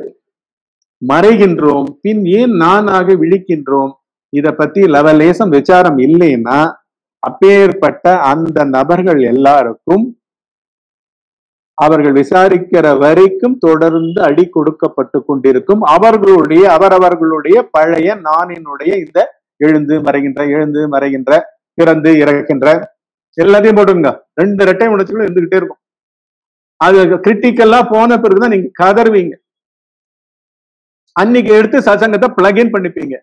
[SPEAKER 1] மறைகின்றோம்? பின் ஏன் நானாக விழிக்கின்றோம்? இத பத்தி லவலேசம் விசாரம் இல்லைன்னா அப்பேற்பட்ட அந்த நபர்கள் எல்லாருக்கும் அவர்கள் விசாரிக்கிற வரைக்கும் தொடர்ந்து அடி கொடுக்கப்பட்டு கொண்டிருக்கும் அவர்களுடைய அவரவர்களுடைய பழைய நானினுடைய இந்த எழுந்து மறைகின்ற எழுந்து மறைகின்ற பிறந்து இறக்கின்ற எல்லாத்தையும் போட்டுங்க ரெண்டு ரெட்டை உணர்ச்சிகளும் இருந்துகிட்டே இருக்கும். அது கிரிட்டிக்கலா போன பிறகுதான் நீங்க கதறுவீங்க. அன்னைக்கு எடுத்து சசங்கத்தை பிளக்இன் பண்ணிப்பீங்க.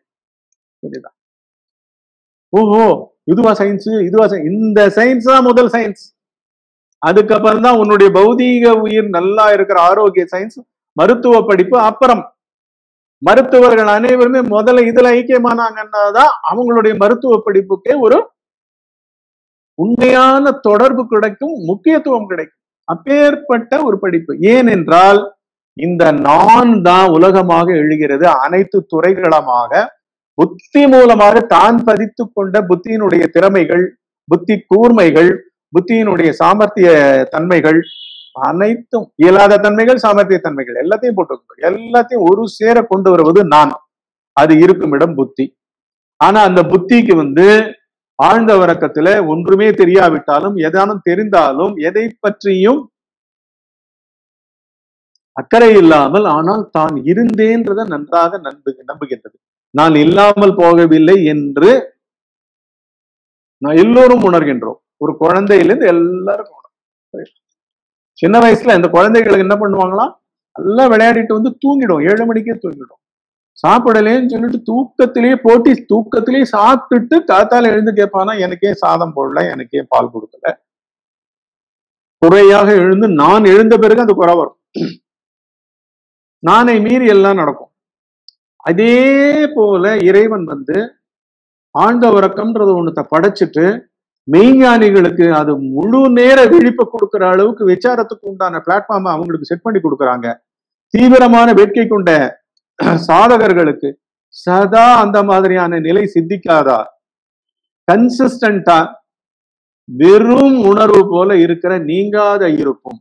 [SPEAKER 1] புரியுதா? ஓஹோ இதுவா சயின்ஸ் இதுவா science? இந்த சயின்ஸ் தான் முதல் சயின்ஸ் அதுக்கப்புறம் தான் உன்னுடைய பௌதீக உயிர் நல்லா இருக்கிற ஆரோக்கிய சயின்ஸ் மருத்துவ படிப்பு அப்புறம். மருத்துவர்கள் அனைவருமே முதல்ல இதுல ஐக்கியமானாங்கன்னா தான் அவங்களுடைய மருத்துவ படிப்புக்கே ஒரு உண்மையான தொடர்பு கிடைக்கும் முக்கியத்துவம் கிடைக்கும். அப்பேற்பட்ட ஒரு படிப்பு. ஏனென்றால் இந்த நான் தான் உலகமாக எழுகிறது. அனைத்து துறைகளமாக புத்தி மூலமாக தான் பதித்து கொண்ட புத்தியினுடைய திறமைகள் புத்தி கூர்மைகள் புத்தியினுடைய சாமர்த்திய தன்மைகள் அனைத்தும் இயலாத தன்மைகள் சாமர்த்திய தன்மைகள் எல்லாத்தையும் போட்டு எல்லாத்தையும் ஒரு சேர கொண்டு வருவது நான். அது இருக்கும் இடம் புத்தி. ஆனா அந்த புத்திக்கு வந்து ஆழ்ந்த உறக்கத்துல ஒன்றுமே தெரியாவிட்டாலும் எதானும் தெரிந்தாலும் எதை பற்றியும் அக்கறை இல்லாமல் ஆனால் தான் இருந்தேன்றதை நன்றாக நம்பு நம்புகின்றது. நான் இல்லாமல் போகவில்லை என்று நான் எல்லோரும் உணர்கின்றோம். ஒரு குழந்தையிலிருந்து எல்லாருக்கும் சின்ன வயசுல இந்த குழந்தைகளுக்கு என்ன பண்ணுவாங்களா நல்லா விளையாடிட்டு வந்து தூங்கிடும் ஏழு மணிக்கே தூங்கிடும் சாப்பிடலேன்னு சொல்லிட்டு தூக்கத்திலேயே போட்டி தூக்கத்திலேயே சாப்பிட்டுட்டு காத்தால எழுந்து கேட்பானா எனக்கே சாதம் போடல எனக்கே பால் கொடுக்கல. குறையாக எழுந்து நான் எழுந்த பிறகு அந்த குறை வரும். நானை மீறி எல்லாம் நடக்கும். அதே போல இறைவன் வந்து ஆழ்ந்த உறக்கம்ன்றது படைச்சிட்டு மெய்ஞானிகளுக்கு அது முழு நேர விழிப்பை கொடுக்கிற அளவுக்கு விசாரத்துக்கு உண்டான பிளாட்ஃபார்மை அவங்களுக்கு செட் பண்ணி கொடுக்குறாங்க. தீவிரமான வேட்கை கொண்ட சாதகர்களுக்கு சதா அந்த மாதிரியான நிலை சித்திக்காதா? கன்சிஸ்டண்டா வெறும் உணர்வு போல இருக்கிற நீங்காத இருப்பும்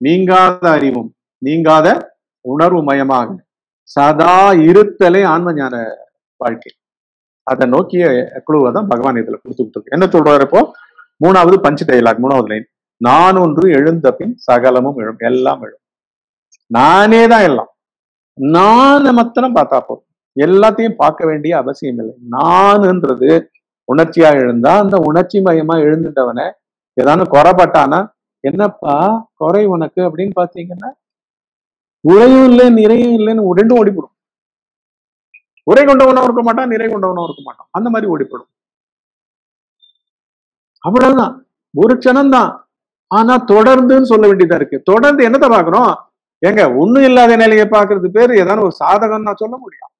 [SPEAKER 1] நீங்காத அறிவும் நீங்காத உணர்வு மயமாக சதா இருத்தலே ஆன்ம ஞான வாழ்க்கை. அதை நோக்கிய குழுவை தான் பகவான் இதுல கொடுத்துக்கிட்டு இருக்கு என்ன சொல்றாரு இப்போ? மூணாவது பஞ்ச டைலாக் மூணாவது லைன். நான் ஒன்று எழுந்த பின் சகலமும் எழும் எல்லாம் எழும். நானே தான் எல்லாம். நான் மத்தனம் பார்த்தா போதும். எல்லாத்தையும் பார்க்க வேண்டிய அவசியம் இல்லை. நான்ன்றது உணர்ச்சியா எழுந்தா அந்த உணர்ச்சி மயமா எழுந்துட்டவனை ஏதாவது குறைப்பட்டானா என்னப்பா குறை உனக்கு? அப்படின்னு பாத்தீங்கன்னா உரையும் இல்லை நிறையும் இல்லைன்னு ரெண்டும் ஓடிப்படும். உரை கொண்டவனும் இருக்க மாட்டான் நிறை கொண்டவனும் இருக்க மாட்டான். அந்த மாதிரி ஓடிப்படும். அவ்வளவுதான். ஒரு க்ஷணம் தான் ஆனா தொடர்ந்துன்னு சொல்ல வேண்டியதா இருக்கு. தொடர்ந்து என்னத்தை பாக்குறோம் ஏங்க ஒண்ணும் இல்லாத நிலையை பாக்குறது பேரு ஏதாவது ஒரு சாதகம் நான் சொல்ல முடியும்.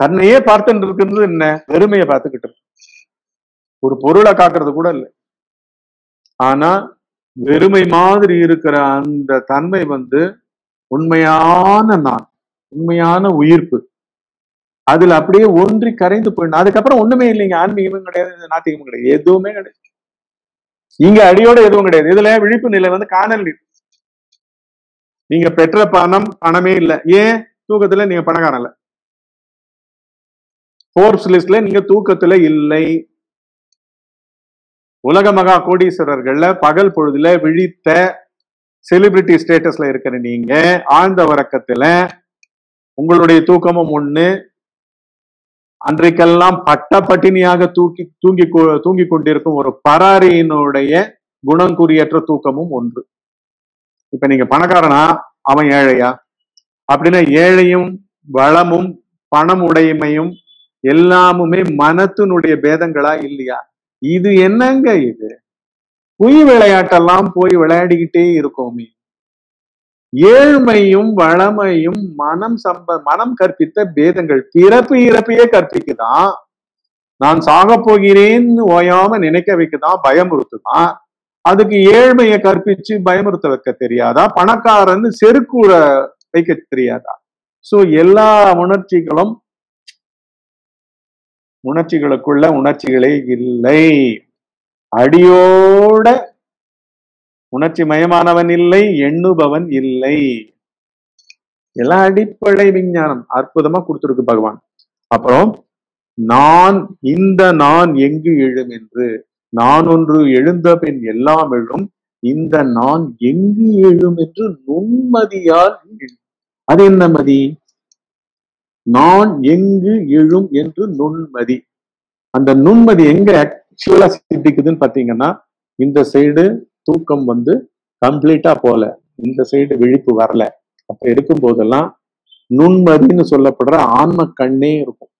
[SPEAKER 1] தன்னையே பார்த்துட்டு இருக்கிறது என்ன? வெறுமையை பார்த்துக்கிட்டு இருக்கு. ஒரு பொருளை காக்குறது கூட இல்லை. ஆனா வெறுமை மாதிரி இருக்கிற அந்த தன்மை வந்து உண்மையான நான் உண்மையான உயிர்ப்பு. அதுல அப்படியே ஒன்றி கரைந்து போயிடணும். அதுக்கப்புறம் ஒண்ணுமே இல்லைங்க. ஆன்மீகமும் கிடையாது நாத்திகமும் கிடையாது. எதுவுமே கிடையாது. இங்க அடியோட எதுவும் கிடையாது. இதுல விழிப்பு நிலை வந்து காணல் நீர் நீங்க பெற்ற பணம் பணமே இல்லை. ஏன்? தூக்கத்துல நீங்க பணக்காரன் இல்லை போர்ஸ் லிஸ்ட்ல நீங்க தூக்கத்துல இல்லை. உலக மகா கோடீஸ்வரர்கள்ல பகல் பொழுதுல விழித்த செலிபிரிட்டி ஸ்டேட்டஸ்ல இருக்கிற நீங்க ஆழ்ந்த உறக்கத்துல உங்களுடைய தூக்கமும் ஒண்ணு அன்றைக்கெல்லாம் பட்ட பட்டினியாக தூக்கி தூங்கி கொ- தூங்கி கொண்டிருக்கும் ஒரு பராரியினுடைய குணங்குறியற்ற தூக்கமும் ஒன்று. இப்ப நீங்க பணக்காரனா? அவன் ஏழையா? அப்படின்னா ஏழையும் வளமும் பணம் உடைமையும் எல்லாமுமே மனத்தினுடைய பேதங்களா இல்லையா? இது என்னங்க இது? பொய் விளையாட்டெல்லாம் போய் விளையாடிக்கிட்டே இருக்கோமே. ஏழ்மையும் வளமையும் மனம் சம்ப மனம் கற்பித்த பேதங்கள் பிறப்பு இறப்பையே கற்பிக்குதான் நான் சாக போகிறேன்னு ஓயாம நினைக்க வைக்கதான் பயமுறுத்துதான் அதுக்கு ஏழ்மையை கற்பிச்சு பயமுறுத்த வைக்க தெரியாதா? பணக்காரன்னு செருக்கூற வைக்க தெரியாதா? சோ எல்லா உணர்ச்சிகளும் உணர்ச்சிகளுக்குள்ள உணர்ச்சிகளே இல்லை. அடியோட உணர்ச்சி மயமானவன் இல்லை எண்ணுபவன் இல்லை. எல்லாம் அடிப்படை விஞ்ஞானம் அற்புதமா கொடுத்துருக்கு பகவான். அப்புறம் நான் இந்த நான் எங்கு எழும் என்று. நான் ஒன்று எழுந்த பின் எல்லாம் எழும். இந்த நான் எங்கு எழும் என்று நுண்மதியால் அது என்ன மதி? நான் எங்கு எழும் என்று நுண்மதி அந்த நுண்மதி எங்க ஆக்சுவலா சித்திக்குதுன்னு பாத்தீங்கன்னா இந்த சைடு தூக்கம் வந்து கம்ப்ளீட்டா போல இந்த சைடு விழிப்பு வரல. அப்ப இருக்கும் போதெல்லாம் நுண்மதின்னு சொல்லப்படுற ஆன்ம கண்ணே இருக்கும்.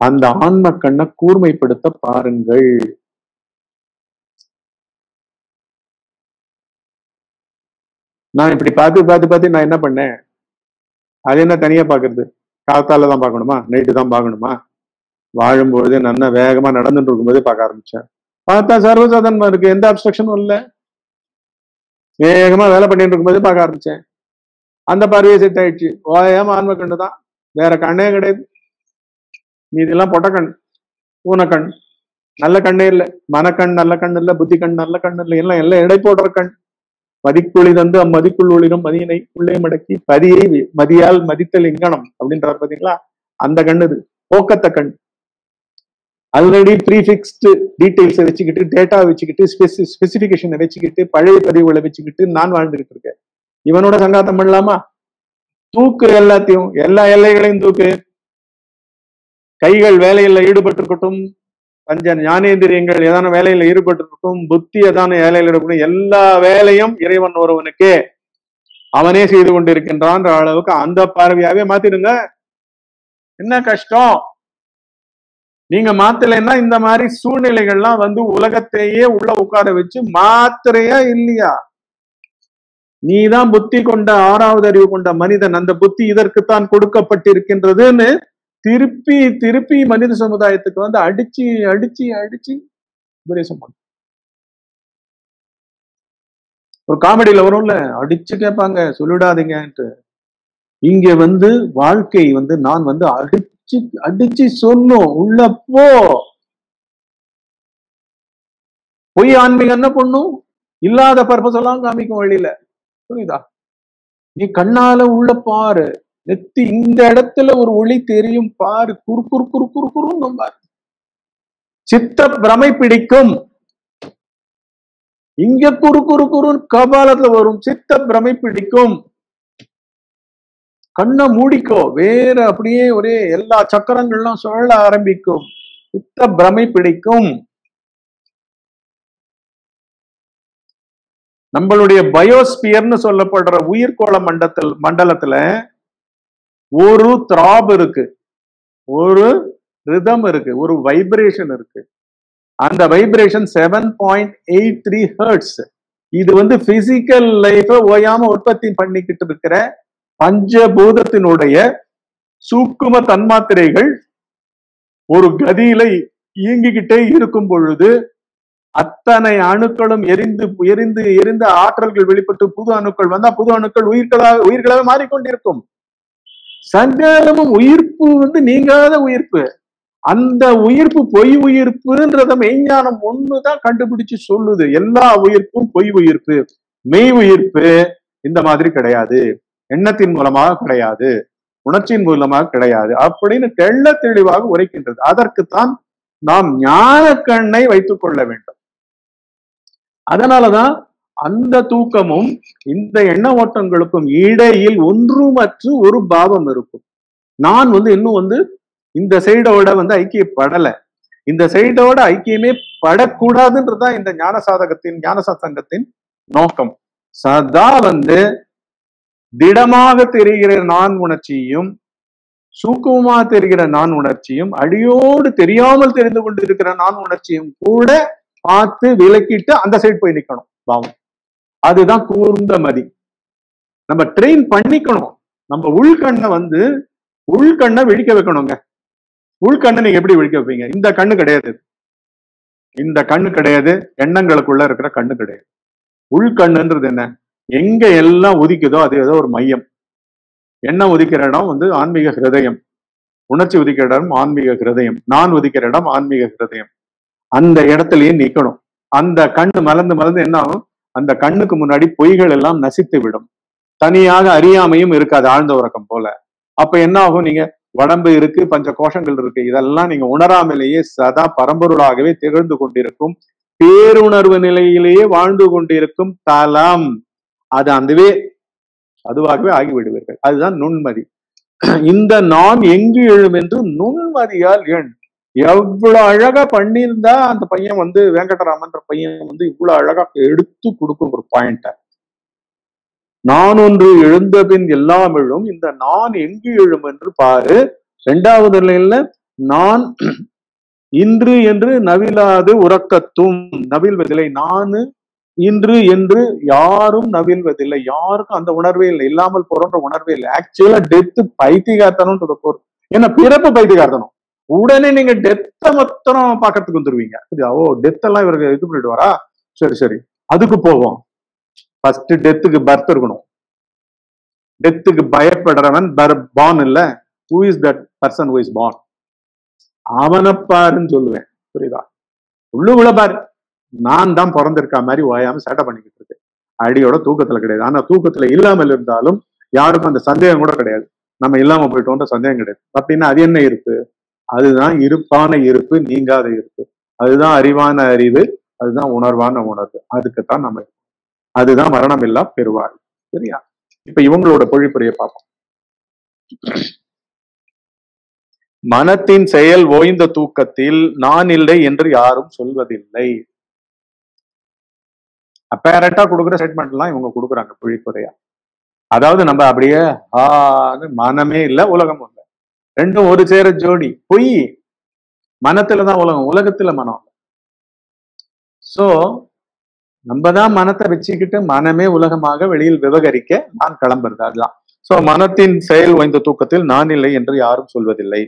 [SPEAKER 1] அந்த ஆன்ம கண்ணை கூர்மைப்படுத்த பாருங்கள். நான் இப்படி பார்த்து பார்த்து பார்த்து நான் என்ன பண்ணேன்? அது என்ன தனியா பாக்குறது காத்தால தான் பார்க்கணுமா? நைட்டு தான் பார்க்கணுமா? வாழும்பொழுது நல்லா வேகமா நடந்துட்டு இருக்கும்போது பார்க்க ஆரம்பிச்சேன். பார்த்தா சர்வசாதாரணமா இருக்கு. எந்த அப்ஸ்ட்ரக்ஷனும் இல்லை. வேகமா வேலை பண்ணிட்டு இருக்கும்போது பார்க்க ஆரம்பிச்சேன். அந்த பார்வையை செட் ஆயிடுச்சு. ஓயாம ஆன்ம கண்ணு தான். வேற கண்ணே கிடையாது. மீதெல்லாம் பொட்ட கண் ஊனக்கண் நல்ல கண்ணே இல்லை. மனக்கண் நல்ல கண் இல்ல. புத்தி கண் நல்ல கண் இல்லை. எல்லாம் எல்லாம் எடை போடுற கண். மதிக்குழி தந்து அம்மதிக்குள் ஒளிரும் மதியினை உள்ளே மடக்கி பதியை மதியால் மதித்தல் இங்கனம் அப்படின்றார் பாத்தீங்களா அந்த கண் இது. போக்கத்த கண். ஆல்ரெடி ப்ரீஃபிக்ஸ்டு டீட்டெயில்ஸை வச்சுக்கிட்டு டேட்டா வச்சுக்கிட்டு ஸ்பெசி ஸ்பெசிஃபிகேஷனை வச்சுக்கிட்டு பழைய பதிவுகளை வச்சுக்கிட்டு நான் வாழ்ந்துகிட்டு இருக்கேன் இவனோட சங்காத்தம் பண்ணலாமா? தூக்கு எல்லாத்தையும் எல்லா எல்லைகளையும் தூக்கு. கைகள் வேலையில ஈடுபட்டிருக்கட்டும் பஞ்ச ஞானேந்திரியங்கள் ஏதான வேலையில ஈடுபட்டிருக்கும் புத்தி ஏதான வேலையில இருக்கட்டும் எல்லா வேலையும் இறைவன் ஒருவனுக்கே. அவனே செய்து கொண்டிருக்கின்றான்ற அளவுக்கு அந்த பார்வையாவே மாத்திடுங்க. என்ன கஷ்டம்? நீங்க மாத்தலைன்னா இந்த மாதிரி சூழ்நிலைகள்லாம் வந்து உலகத்தையே உள்ள உட்கார வச்சு மாத்திரையா இல்லையா? நீதான் புத்தி கொண்ட ஆறாவது அறிவு கொண்ட மனிதன். அந்த புத்தி இதற்குத்தான் கொடுக்கப்பட்டிருக்கின்றதுன்னு திருப்பி திருப்பி மனித சமுதாயத்துக்கு வந்து அடிச்சு அடிச்சு அடிச்சு உபதேசம் பண்ண ஒரு காமெடியில வரும்ல அடிச்சு கேட்பாங்க சொல்லிடாதீங்கன்ட்டு. இங்க வந்து வாழ்க்கை வந்து நான் வந்து அடிச்சு அடிச்சு சொல்லும். உள்ள போ. பொய் ஆன்மீகம் என்ன பண்ணும்? இல்லாத பர்பஸ் எல்லாம் காமிக்கும் வழியில. புரியுதா? நீ கண்ணால உள்ள பாரு. நெத்தி இந்த இடத்துல ஒரு ஒளி தெரியும். பாரு. குறு குறு குறு குறு குறுன்னு பாரு. சித்த பிரமை பிடிக்கும். இங்க குறு குறு குறு கபாலத்துல வரும். சித்த பிரமை பிடிக்கும். கண்ணை மூடிக்கோ. வேற அப்படியே ஒரே எல்லா சக்கரங்கள்லாம் சுழல ஆரம்பிக்கும். சித்த பிரமை பிடிக்கும். நம்மளுடைய பயோஸ்பியர்னு சொல்லப்படுற உயிர்கோள மண்டத்தில் மண்டலத்துல ஒரு த்ராப் இருக்கு. ஒரு ரிதம் இருக்கு. ஒரு வைப்ரேஷன் இருக்கு. அந்த vibration seven point eight three hertz இது வந்து பிசிக்கல் லைஃப ஓயாம உற்பத்தி பண்ணிக்கிட்டு இருக்கிற பஞ்சபூதத்தினுடைய சூக்கும தன்மாத்திரைகள் ஒரு கதியில இயங்கிக்கிட்டே இருக்கும் பொழுது அத்தனை அணுக்களும் எரிந்து எரிந்து எரிந்த ஆற்றல்கள் வெளிப்பட்டு புது அணுக்கள் வந்தா புது அணுக்கள் உயிர்களாக உயிர்களாக மாறிக்கொண்டிருக்கும். சஞ்சாரமும் உயிர்ப்பு வந்து நீங்காத உயிர்ப்பு. அந்த உயிர்ப்பு பொய் உயிர்ப்புன்றத மெய்ஞானம் ஒண்ணுதான் கண்டுபிடிச்சு சொல்லுது. எல்லா உயிர்ப்பும் பொய் உயிர்ப்பு மெய் உயிர்ப்பு இந்த மாதிரி கிடையாது. எண்ணத்தின் மூலமாக கிடையாது உணர்ச்சியின் மூலமாக கிடையாது அப்படின்னு தெள்ள தெளிவாக உரைக்கின்றது. அதற்குத்தான் நாம் ஞான கண்ணை வைத்துக் கொள்ள வேண்டும். அதனாலதான் அந்த தூக்கமும் இந்த எண்ண ஓட்டங்களுக்கும் இடையில் ஒன்றுமற்று ஒரு பாவம் இருக்கும். நான் வந்து இன்னும் வந்து இந்த சைடோட வந்து ஐக்கியப்படல. இந்த சைடோட ஐக்கியமே படக்கூடாதுன்றதுதான் இந்த ஞான சாதகத்தின் ஞான சத்சங்கத்தின் நோக்கம். சதா வந்து திடமாக தெரிகிற நான் உணர்ச்சியும் சூக்குமமா தெரிகிற நான் உணர்ச்சியும் அடியோடு தெரியாமல் தெரிந்து கொண்டு இருக்கிற நான் உணர்ச்சியும் கூட பார்த்து விலக்கிட்டு அந்த சைடு போய் நிக்கணும் பாவம். அதுதான் கூர்ந்த மதி. நம்ம ட்ரெயின் பண்ணிக்கணும். நம்ம உள்கண்ணை வந்து உள்கண்ணை விழிக்க வைக்கணுங்க. உள்கண்ணை நீங்க எப்படி விழிக்க வைப்பீங்க? இந்த கண்ணு கிடையாது. இந்த கண்ணு கிடையாது. எண்ணங்களுக்குள்ள இருக்கிற கண்ணு கிடையாது. உள்கண்ணுன்றது என்ன? எங்க எல்லாம் உதிக்குதோ அது ஏதோ ஒரு மையம். எண்ணம் உதிக்கிற இடம் வந்து ஆன்மீக ஹிருதயம். உணர்ச்சி உதிக்கிற இடம் ஆன்மீக ஹிருதயம். நான் உதிக்கிற இடம் ஆன்மீக ஹிருதயம். அந்த இடத்துலயே நிக்கணும். அந்த கண்ணு மலர்ந்து மலர்ந்து என்ன ஆகும்? அந்த கண்ணுக்கு முன்னாடி பொய்கள் எல்லாம் நசித்து விடும். தனியாக அறியாமையும் இருக்காது ஆழ்ந்த உறக்கம் போல. அப்ப என்ன ஆகும் நீங்க? உடம்பு இருக்கு பஞ்ச கோஷங்கள் இருக்கு. இதெல்லாம் நீங்க உணராமலேயே சதா பரம்பொருளாகவே திகழ்ந்து கொண்டிருக்கும். பேருணர்வு நிலையிலேயே வாழ்ந்து கொண்டிருக்கும் தலம். அது அதுவே அதுவாகவே ஆகிவிடுவீர்கள். அதுதான் நுண்மதி. இந்த நான் எங்கு எழும் என்று நுண்மதியால் எண். எவ்வளவு அழகா பண்ணியிருந்தா அந்த பையன் வந்து வெங்கடராமன்ற பையன் வந்து இவ்வளவு அழகா எடுத்து கொடுக்கும் ஒரு பாயிண்ட நான் ஒன்று எழுந்த பின் எல்லாம் எழும். இந்த நான் எங்கு எழும் என்று பாரு. இரண்டாவது நிலையில நான் இன்று என்று நவிலாது உறக்கத்தும். நவில்வதில்லை நானு இன்று என்று யாரும் நவிழ்வதில்லை. யாருக்கும் அந்த உணர்வே இல்லை. இல்லாமல் போறோன்ற உணர்வே இல்லை. ஆக்சுவலா டெத்து பைத்தியகார்த்தனம் போறோம் ஏன்னா பிறப்பு பைத்தியகார்த்தனம். உடனே நீங்க டெத்த மொத்தம் பாக்கிறதுக்கு வந்துருவீங்க. ஓ டெத் எல்லாம் இவருக்கு இது பண்ணிட்டு சரி சரி. அதுக்கு போவோம். ஃபர்ஸ்ட் டெத்துக்கு பர்த் இருக்கணும். டெத்துக்கு பயப்படுறவன் பான் இல்ல. Who is that person who is born அவனை பாருன்னு சொல்லுவேன். புரியுதா? உள்ளுக்குள்ள பாரு. நான் தான் பிறந்திருக்க மாதிரி ஓயாம சேட்டை பண்ணிக்கிட்டு இருக்கேன். அடியோட தூக்கத்துல கிடையாது. ஆனா தூக்கத்துல இல்லாமல் இருந்தாலும் யாருக்கும் அந்த சந்தேகம் கூட கிடையாது. நம்ம இல்லாம போயிட்டோன்ற சந்தேகம் கிடையாது. அப்படின்னா அது என்ன இருப்பு? அதுதான் இருப்பான இருப்பு நீங்காத இருப்பு. அதுதான் அறிவான அறிவு அதுதான் உணர்வான உணர்வு. அதுக்குத்தான் நம்ம அதுதான் மரணம் இல்லா பெறுவார் சரியா? இப்ப இவங்களோட பொழிப்புரையை பார்ப்போம். மனத்தின் செயல் ஓய்ந்த தூக்கத்தில் நான் இல்லை என்று யாரும் சொல்வதில்லை. அப்பேரண்டா கொடுக்குற ஸ்டேட்மெண்ட் எல்லாம் இவங்க கொடுக்குறாங்க பொழிப்புரையா. அதாவது நம்ம அப்படியே ஆன்னு மனமே இல்ல உலகமும் இல்ல. ரெண்டும் ஒரு சேர ஜோடி. பொய். மனத்துலதான் உலகம் உலகத்துல மனம். சோ நம்ம தான் மனத்தை வச்சுக்கிட்டு மனமே உலகமாக வெளியில் விவகரிக்க நான் கிளம்புறது அதுதான். சோ மனத்தின் செயல் வாய்ந்த தூக்கத்தில் நான் இல்லை என்று யாரும் சொல்வதில்லை.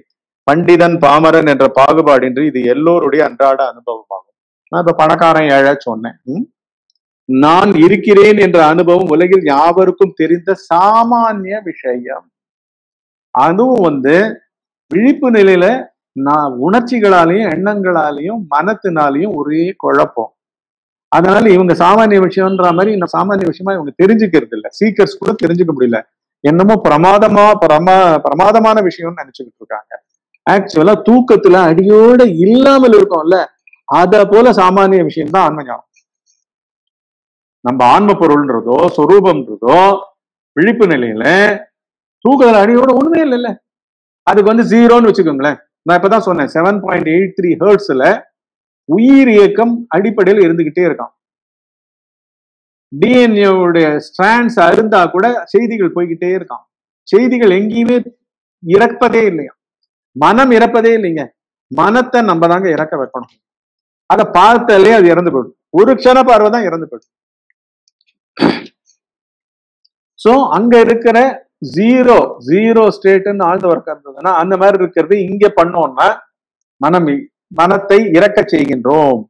[SPEAKER 1] பண்டிதன் பாமரன் என்ற பாகுபாடின்றி இது எல்லோருடைய அன்றாட அனுபவமாகும். நான் இப்ப பணக்காரன் ஏழை சொன்னேன். நான் இருக்கிறேன் என்ற அனுபவம் உலகில் யாவருக்கும் தெரிந்த சாமானிய விஷயம். அதுவும் வந்து விழிப்பு நிலையில நான் உணர்ச்சிகளாலையும் எண்ணங்களாலையும் மனத்தினாலையும் ஒரே குழப்பம். அதனால இவங்க சாமானிய விஷயம்ன்ற மாதிரி இந்த சாமானிய விஷயமா இவங்க தெரிஞ்சுக்கிறது இல்ல. சீக்கர்ஸ் கூட தெரிஞ்சுக்க முடியல. என்னமோ பிரமாதமா பிரமா பிரமாதமான விஷயம்னு நினைச்சுக்கிட்டு இருக்காங்க. ஆக்சுவலா தூக்கத்துல அடியோட இல்லாமல் இருக்கும்ல. அத போல சாமானிய விஷயம் தான் ஆன்ம நம்ம ஆன்ம பொருள்ன்றதோ சொரூபம்ன்றதோ விழிப்பு நிலையில தூக்கத்துல அடியோட ஒண்ணுமே இல்லைல்ல. அதுக்கு வந்து ஜீரோன்னு வச்சுக்கோங்களேன். நான் இப்பதான் சொன்னேன் செவன் பாயிண்ட் எயிட் த்ரீ ஹேர்ட்ஸ்ல உயிர் இயக்கம் அடிப்படையில் இருந்துகிட்டே இருக்கான். டிஎன்ஏவுடைய ஸ்ட்ராண்ட்ஸ் அருந்தா கூட செய்திகள் போய்கிட்டே இருக்கான். செய்திகள் எங்கேயுமே இறப்பதே இல்லையா? மனம் இறப்பதே இல்லைங்க. மனத்தை நம்ம தாங்க இறக்க வைக்கணும். அதை பார்த்தாலே அது இறந்து போயிடும். ஒரு க்ஷண பார்வை தான் இறந்து போயிடும். சோ அங்க இருக்கிற ஜீரோ ஜீரோ ஸ்டேட்னு ஆழ்ந்த இருந்ததுன்னா அந்த மாதிரி இருக்கிறது இங்க பண்ணோம்னா மனம் மனத்தை இறக்க செய்கின்றோம்.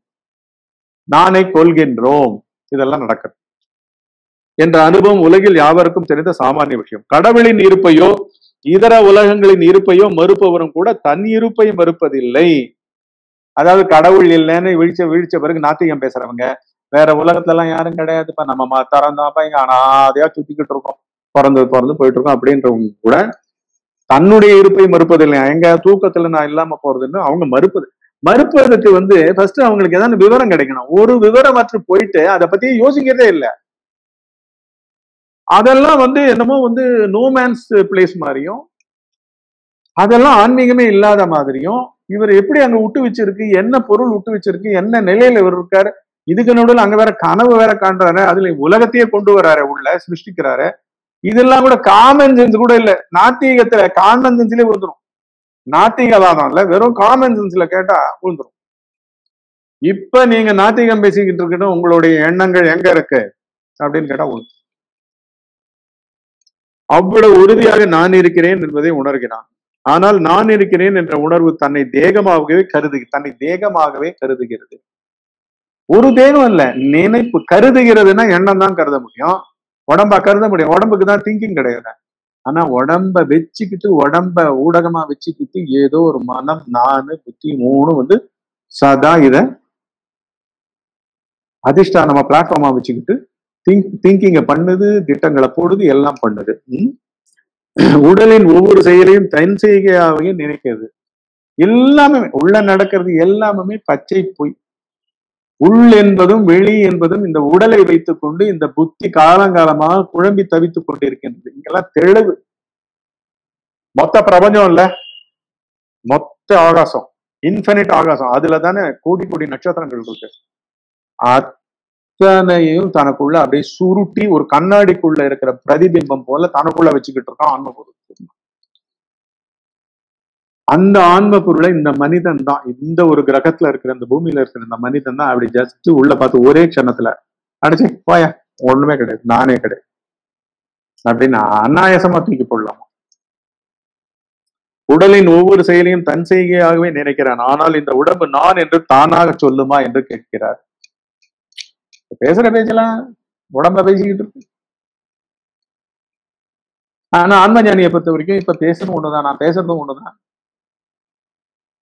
[SPEAKER 1] நானை கொள்கின்றோம். இதெல்லாம் நடக்கிறது என்ற அனுபவம் உலகில் யாவருக்கும் தெரிந்த சாமானிய விஷயம். கடவுளின் இருப்பையோ இதர உலகங்களின் இருப்பையோ மறுப்பவரும் கூட தன் இருப்பை மறுப்பதில்லை. அதாவது கடவுள் இல்லைன்னு வீழ்ச்ச வீழ்ச்ச பிறகு நாத்திகம் பேசுறவங்க வேற உலகத்துல எல்லாம் யாரும் கிடையாதுப்பா. நம்ம திறந்தாப்பா இங்க அனாதையா சுத்திக்கிட்டு இருக்கோம். பிறந்து பிறந்து போயிட்டு இருக்கோம் அப்படின்றவங்க கூட தன்னுடைய இருப்பை மறுப்பதில்லை. எங்க தூக்கத்துல நான் இல்லாம போறதுன்னு அவங்க மறுப்பது. மறுப்பதற்கு வந்து ஃபர்ஸ்ட் அவங்களுக்கு ஏதாவது விவரம் கிடைக்கணும். ஒரு விவரம் விவரமற்று போயிட்டு அதை பத்தி யோசிக்கிறதே இல்லை. அதெல்லாம் வந்து என்னமோ வந்து நோமேன்ஸ் பிளேஸ் மாதிரியும் அதெல்லாம் ஆன்மீகமே இல்லாத மாதிரியும் இவர் எப்படி அங்க விட்டு வச்சிருக்கு என்ன பொருள் விட்டு வச்சிருக்கு என்ன நிலையில இவர் இருக்காரு இதுக்கு நடுவில் அங்க வேற கனவு வேற காண்றாரு. அதுல உலகத்தையே கொண்டு வராரு உள்ள சிருஷ்டிக்கிறாரு. இதெல்லாம் கூட காமன் சென்ஸ் கூட இல்ல. நாத்திகத்துல காமன் சென்ஸ்லயே விழுந்துரும். நாத்திகவாதம் இல்ல வெறும் காமன் சென்ஸ்ல கேட்டா விழுந்துரும். இப்ப நீங்க நாத்திகம் பேசிக்கிட்டு இருக்கட்டும் உங்களுடைய எண்ணங்கள் எங்க இருக்கு? அப்படின்னு கேட்டா விழுந்துரும். அவ்வளவு உறுதியாக நான் இருக்கிறேன் என்பதை உணர்கிறான். ஆனால் நான் இருக்கிறேன் என்ற உணர்வு தன்னை தேகமாகவே கருது தன்னை தேகமாகவே கருதுகிறது. ஒரு தேகம் இல்ல. நினைப்பு கருதுகிறதுன்னா எண்ணம் தான் கருத முடியும். உடம்பா கருத முடியும். உடம்புக்கு தான் திங்கிங் கிடையாது. ஆனா உடம்ப வச்சுக்கிட்டு உடம்ப ஊடகமா வச்சுக்கிட்டு ஏதோ ஒரு மனம் நானு புத்தி மூணு வந்து சதா இத அதிர்ஷ்டானமா பிளாட்ஃபார்மா வச்சுக்கிட்டு திங்க் திங்கிங்க பண்ணுது திட்டங்களை போடுது எல்லாம் பண்ணுது. உடலின் ஒவ்வொரு செயலையும் தன் செய்கையாகவே நினைக்கிறது. எல்லாமே உள்ள நடக்கிறது எல்லாமே பச்சை பொய். உள் என்பதும் வெளி என்பதும் இந்த உடலை வைத்துக் கொண்டு இந்த புத்தி காலங்காலமாக குழம்பி தவித்துக் கொண்டிருக்கின்றது. இங்கெல்லாம் தெளிவு. மொத்த பிரபஞ்சம் இல்ல. மொத்த ஆகாசம். இன்ஃபினிட் ஆகாசம். அதுல தானே கோடி கோடி நட்சத்திரங்கள் இருக்கு. அத்தனையும் தனக்குள்ள அப்படியே சுருட்டி ஒரு கண்ணாடிக்குள்ள இருக்கிற பிரதிபிம்பம் போல தனக்குள்ள வச்சுக்கிட்டு இருக்கான் ஆன்ம அந்த ஆன்ம பொருளை இந்த மனிதன் தான். இந்த ஒரு கிரகத்துல இருக்கிற இந்த பூமியில இருக்கிற இந்த மனிதன் தான் அப்படி ஜஸ்ட் உள்ள பார்த்து ஒரே க்ஷணத்துல அடிச்சே போயா. ஒண்ணுமே கிடையாது. நானே கிடையாது. அப்படின்னு அநாயசமா தூக்கி போடலாமா? உடலின் ஒவ்வொரு செயலையும் தன் செய்கையாகவே நினைக்கிறான். ஆனால் இந்த உடம்பு நான் என்று தானாக சொல்லுமா என்று கேட்கிறார். பேசுற பேச்செல்லாம் உடம்ப பேசிக்கிட்டு இருக்கு. ஆனா ஆன்ம ஞானியை பொறுத்த வரைக்கும் இப்ப பேசணும் ஒண்ணுதான். நான் பேசுறதும் ஒண்ணுதான்.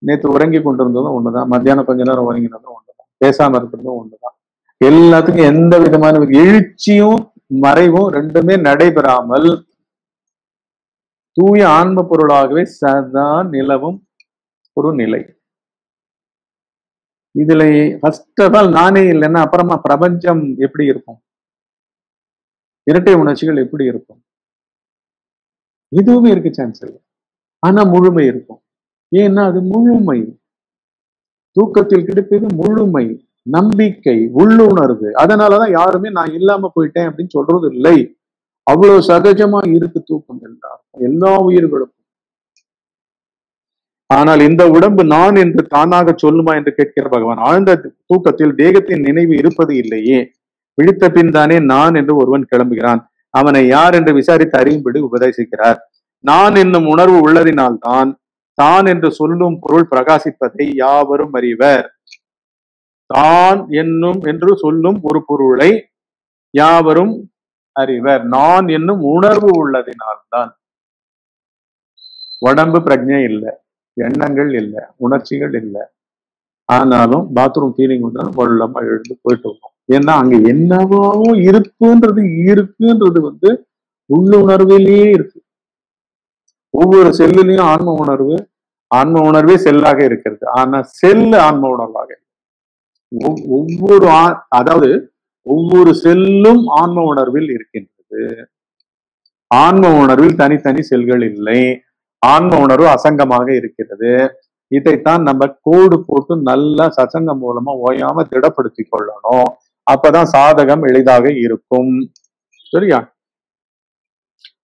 [SPEAKER 1] நேத்து உறங்கி கொண்டிருந்ததும் ஒண்ணுதான். மத்தியானம் கொஞ்ச நேரம் உறங்கினதும் ஒண்ணுதான். பேசாம இருக்கிறதும் ஒண்ணுதான். எல்லாத்துக்கும் எந்த விதமான எழுச்சியும் மறைவும் ரெண்டுமே நடைபெறாமல் தூய ஆன்ம பொருளாகவே சதா நிலவும் ஒரு நிலை. இதுல ஃபர்ஸ்ட் ஆஃப் ஆல் நானே இல்லைன்னா அப்புறமா பிரபஞ்சம் எப்படி இருக்கும்? இரட்டை உணர்ச்சிகள் எப்படி இருக்கும்? எதுவுமே இருக்கு சான்ஸ் இல்லை. ஆனா முழுமை இருக்கும். ஏன்னா அது முழுமை. தூக்கத்தில் கிடைப்பது முழுமை நம்பிக்கை உள்ளுணர்வு. அதனாலதான் யாருமே நான் இல்லாம போயிட்டேன் அப்படின்னு சொல்றது இல்லை. அவ்வளவு சகஜமா இருக்கு தூக்கம் என்றார் எல்லா உயிர்களுக்கும். ஆனால் இந்த உடம்பு நான் என்று தானாக சொல்லுமா என்று கேட்கிற பகவான் ஆழ்ந்த தூக்கத்தில் தேகத்தின் நினைவு இருப்பது இல்லையே. விழித்த பின் தானே நான் என்று ஒருவன் கிளம்புகிறான். அவனை யார் என்று விசாரித்து அறியும்படி உபதேசிக்கிறார். நான் என்னும் உணர்வு உள்ளதினால்தான் தான் என்று சொல்லும் பொருள் பிரகாசிப்பதை யாவரும் அறிவர். தான் என்னும் என்று சொல்லும் ஒரு பொருளை யாவரும் அறிவர். நான் என்னும் உணர்வு உள்ளதினால்தான். உடம்பு பிரஜை இல்லை எண்ணங்கள் இல்லை உணர்ச்சிகள் இல்லை. ஆனாலும் பாத்ரூம் கிளீனிங் வந்தா வல்லமா எழுந்து போயிட்டு வரும் ஏன்னா அங்க என்னவோ இருக்குன்றது இருக்குன்றது வந்து உள்ளுணர்விலேயே இருக்கு. ஒவ்வொரு செல்லுலயும் ஆன்ம உணர்வு ஆன்ம உணர்வே செல்லாக இருக்கிறது. ஆனா செல்லு ஆன்ம உணர்வாக ஒவ்- ஒவ்வொரு ஆ- அதாவது ஒவ்வொரு செல்லும் ஆன்ம உணர்வில் இருக்கின்றது. ஆன்ம உணர்வில் தனித்தனி செல்கள் இல்லை. ஆன்ம உணர்வு அசங்கமாக இருக்கிறது. இதைத்தான் நம்ம கோடு போட்டு நல்லா சசங்கம் மூலமா ஓயாம திடப்படுத்தி கொள்ளணும். அப்பதான் சாதகம் எளிதாக இருக்கும். சரியா?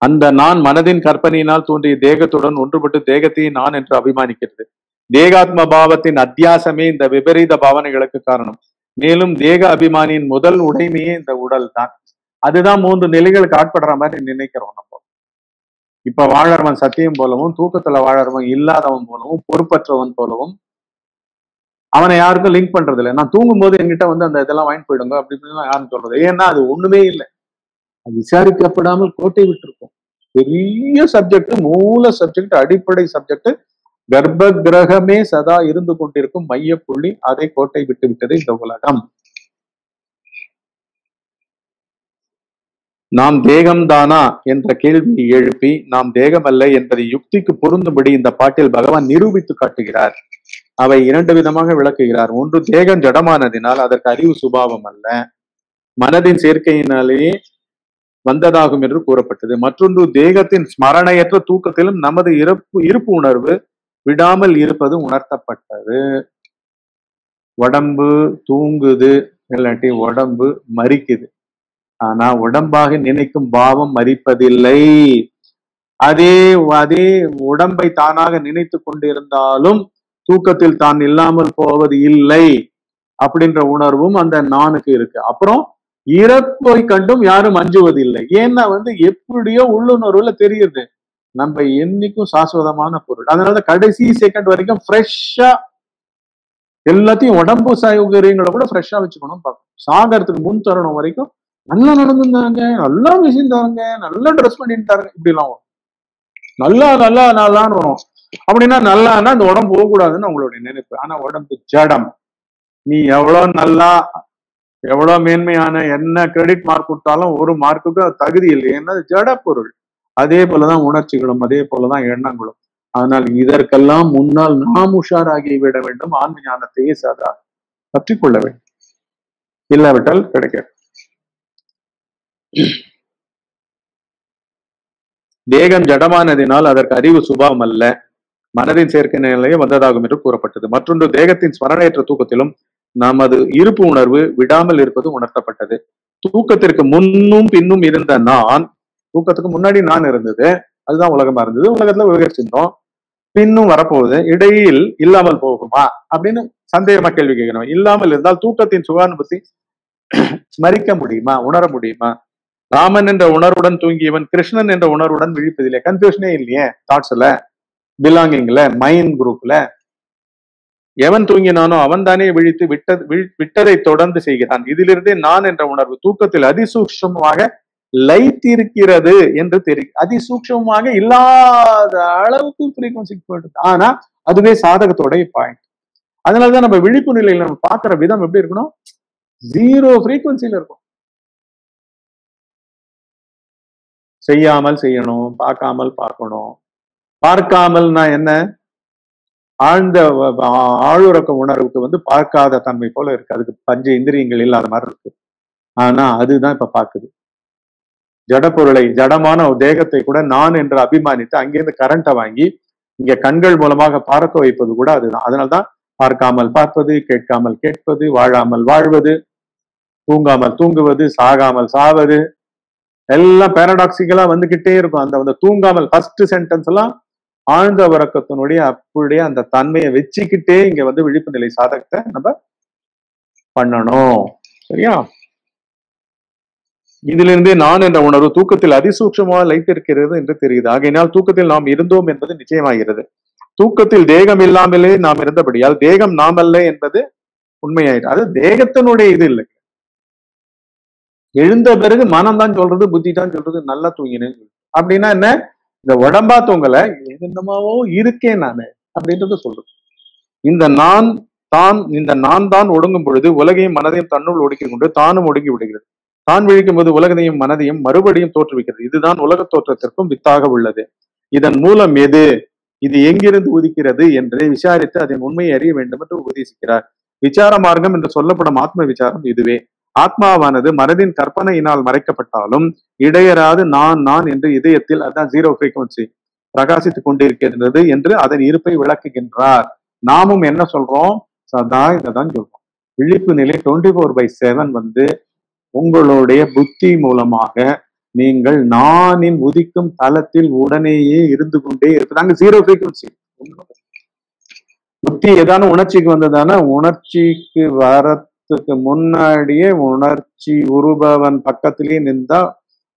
[SPEAKER 1] அந்த நான் மனதின் கற்பனையினால் தோன்றிய தேகத்துடன் ஒன்றுபட்டு தேகத்தை நான் என்று அபிமானிக்கிறது. தேகாத்ம பாவத்தின் அத்தியாசமே இந்த விபரீத பாவனைகளுக்கு காரணம். மேலும் தேக அபிமானியின் முதல் உடைமையே இந்த உடல் தான். அதுதான் மூன்று நிலைகளுக்கு ஆட்படுற மாதிரி நினைக்கிறோம் நம்ம. இப்ப வாழறவன் சத்தியம் போலவும் தூக்கத்துல வாழறவன் இல்லாதவன் போலவும் பொறுப்பற்றவன் போலவும் அவனை யாருக்கும் லிங்க் பண்றது இல்லை நான் தூங்கும் போது என்கிட்ட வந்து அந்த இதெல்லாம் வாங்கி போயிடுங்க அப்படி யாரும் சொல்றது ஏன்னா அது ஒண்ணுமே இல்லை. விசாரிக்கப்படாமல் கோட்டை விட்டுருக்கும். பெரிய சப்ஜெக்ட் மூல சப்ஜெக்ட் அடிப்படை சப்ஜெக்ட் கர்ப்ப கிரகமே சதா இருந்து கொண்டிருக்கும் மையப்புள்ளி அதை கோட்டை விட்டு விட்டது இந்த உலகம். நாம் தேகம்தானா என்ற கேள்வியை எழுப்பி நாம் தேகமல்ல என்பதை யுக்திக்கு பொருந்தும்படி இந்த பாட்டில் பகவான் நிரூபித்து காட்டுகிறார். அவை இரண்டு விதமாக விளக்குகிறார். ஒன்று தேகம் ஜடமானதினால் அதற்கு அறிவு சுபாவம் அல்ல. மனதின் சேர்க்கையினாலேயே வந்ததாகும் என்று கூறப்பட்டது. மற்றொன்று தேகத்தின் ஸ்மரணையற்ற தூக்கத்திலும் நமது இறப்பு இருப்பு உணர்வு விடாமல் இருப்பது உணர்த்தப்பட்டது. உடம்பு தூங்குது இல்லாட்டி உடம்பு மறிக்குது. ஆனா உடம்பாக நினைக்கும் பாவம் மறிப்பதில்லை. அதே அதே உடம்பை தானாக நினைத்து கொண்டிருந்தாலும் தூக்கத்தில் தான் இல்லாமல் போவது இல்லை அப்படின்ற உணர்வும் அந்த நானுக்கு இருக்கு. அப்புறம் இறப்பை கண்டும் யாரும் அஞ்சுவதில்லை. ஏன்னா வந்து எப்படியோ உள்ளுணர்வுல தெரியுது. நம்ம என்னைக்கும் சாஸ்வதமான பொருள். அதனால கடைசி செகண்ட் வரைக்கும் ஃப்ரெஷ்ஷா எல்லாத்தையும் உடம்பு சௌகரியங்களை கூட ஃப்ரெஷ்ஷா வச்சுக்கணும் பார்க்கணும். சாகறதுக்கு முன் தருணம் வரைக்கும் நல்லா நடந்துருந்தாங்க நல்லா பேசியிருந்தாங்க நல்லா ட்ரெஸ் பண்ணிட்டாங்க இப்படிலாம் வரும். நல்லா நல்லா நல்லான்னு வரும். அப்படின்னா நல்லான்னா அந்த உடம்பு போகக்கூடாதுன்னு உங்களுடைய நினைப்பு. ஆனா உடம்பு ஜடம். நீ எவ்வளவு நல்லா எவ்வளவு மேன்மையான என்ன கிரெடிட் மார்க் கொடுத்தாலும் ஒரு மார்க்குக்கு அது தகுதி இல்லை. ஏன்னா அது ஜட பொருள். அதே போலதான் உணர்ச்சிகளும் அதே போலதான் எண்ணங்களும். ஆனால் இதற்கெல்லாம் முன்னால் நாம் உஷாராகி விட வேண்டும். ஆன்ம ஞானத்தையே சாதா கற்றுக்கொள்ள வேண்டும். இல்லாவிட்டால் கிடைக்காது. தேகம் ஜடமானதினால் அதற்கு அறிவு சுபாவம் அல்ல. மனதின் சேர்க்கை நிலையே வந்ததாகும் என்று கூறப்பட்டது. மற்றொன்று தேகத்தின் ஸ்மரணையற்ற தூக்கத்திலும் நமது இருப்பு உணர்வு விடாமல் இருப்பது உணர்த்தப்பட்டது. தூக்கத்திற்கு முன்னும் பின்னும் இருந்த நான் தூக்கத்துக்கு முன்னாடி நான் இருந்தது அதுதான் உலகமா இருந்தது. உலகத்துல விவகரிச்சிருந்தோம் பின்னும் வரப்போகுது இடையில் இல்லாமல் போகுமா அப்படின்னு சந்தேகமா கேள்வி கேட்கணும் இல்லாமல் இருந்தால் தூக்கத்தின் சுகானுபத்தி ஸ்மரிக்க முடியுமா உணர முடியுமா? ராமன் என்ற உணர்வுடன் தூங்கியவன் கிருஷ்ணன் என்ற உணர்வுடன் விழிப்பதில்லை. கன்ஃபியூஷனே இல்லையே தாட்ஸ்ல பிலாங்கிங்ல மைண்ட் குரூப்ல எவன் தூங்கினானோ அவன் தானே விழித்து விட்ட விட்டதை தொடர்ந்து செய்கிறான். இதிலிருந்தே நான் என்ற உணர்வு தூக்கத்தில் அதிசூக்ஷமாக லைத்திருக்கிறது என்று தெரியும் அதிசூக்ஷமாக இல்லாத அளவுக்கு ஃப்ரீக்வன்சி போயிடுது ஆனா அதுவே சாதகத்தோடைய பாயிண்ட் அதனாலதான் நம்ம விழிப்பு நிலையில நம்ம பாக்குற விதம் எப்படி இருக்கணும்? ஜீரோ ஃப்ரீக்வன்சில இருக்கும் செய்யாமல் செய்யணும் பார்க்காமல் பார்க்கணும். பார்க்காமல்னா என்ன? ஆழ்ந்த வ- உணர்வுக்கு வந்து பார்க்காத தன்மை போல இருக்கு. அதுக்கு பஞ்ச இந்திரியங்கள் இல்லாத மாதிரி இருக்கு. ஆனா அதுதான் இப்ப பார்க்குது ஜடப்பொருளை ஜடமான ஒரு தேகத்தை கூட நான் என்று அபிமானித்து அங்கிருந்து கரண்ட்டை வாங்கி இங்க கண்கள் மூலமாக பார்க்க வைப்பது கூட அதுதான். அதனால்தான் பார்க்காமல் பார்ப்பது கேட்காமல் கேட்பது வாழாமல் வாழ்வது தூங்காமல் தூங்குவது சாகாமல் சாவது எல்லாம் பேரடாக்சிக்கலா வந்துகிட்டே இருக்கும். அந்த அந்த தூங்காமல் ஃபர்ஸ்ட் சென்டென்ஸ் எல்லாம் ஆழ்ந்த உறக்கத்தினுடைய அப்படியே அந்த தன்மையை வச்சுக்கிட்டே இங்க வந்து விழிப்பு நிலை சாதகத்தை நம்ம பண்ணணும். சரியா? இதிலிருந்தே நான் என்ற உணர்வு தூக்கத்தில் அதிசூட்சமாக லைத்திருக்கிறது என்று தெரியுது. ஆகையினால் தூக்கத்தில் நாம் இருந்தோம் என்பது நிச்சயமாகிறது. தூக்கத்தில் தேகம் இல்லாமலே நாம் இருந்தபடியால் தேகம் நாம் அல்ல என்பது உண்மையாயிடும் அது தேகத்தினுடைய இது இல்லை. எழுந்த பிறகு மனம் தான் சொல்றது புத்தி தான் சொல்றது நல்லா தூங்கினேன்னு அப்படின்னா என்ன? இந்த உடம்பா தூங்கல என்னமாவோ இருக்கேன் நானு அப்படின்றத சொல்றேன் இந்த நான் தான் இந்த நான் தான் ஒடுங்கும் பொழுது உலகையும் மனதையும் தன்னுள் ஒடுக்கிக் கொண்டு தானும் ஒடுங்கி விடுகிறது. தான் விழிக்கும் போது உலகத்தையும் மனதையும் மறுபடியும் தோற்றுவிக்கிறது. இதுதான் உலக தோற்றத்திற்கும் வித்தாக உள்ளது. இதன் மூலம் எது? இது எங்கிருந்து உதிக்கிறது என்று விசாரித்து அதன் உண்மையை அறிய வேண்டும் என்று உபதேசிக்கிறார். விசார மார்க்கம் என்று சொல்லப்படும் ஆத்ம விசாரம் இதுவே. ஆத்மாவானது மனதின் கற்பனையினால் மறைக்கப்பட்டாலும் இடையராது நான் நான் என்று இதயத்தில் அதான் ஜீரோ ஃப்ரீக்வன்சி பிரகாசித்துக் கொண்டிருக்கின்றது என்று அதன் இருப்பை விளக்குகின்றார். நாமும் என்ன சொல்றோம்? சதா இதைதான் சொல்றோம். விழிப்பு நிலை டுவெண்ட்டி ஃபோர் பை செவன் வந்து உங்களுடைய புத்தி மூலமாக நீங்கள் நானின் உதிக்கும் தளத்தில் உடனேயே இருந்து கொண்டே இருக்கிறாங்க ஜீரோ ஃப்ரீக்வன்சி புத்தி ஏதான உணர்ச்சிக்கு வந்ததான உணர்ச்சிக்கு வர வரத்துக்கு முன்னாடியே உணர்ச்சி உருபவன் பக்கத்திலேயே நின்றா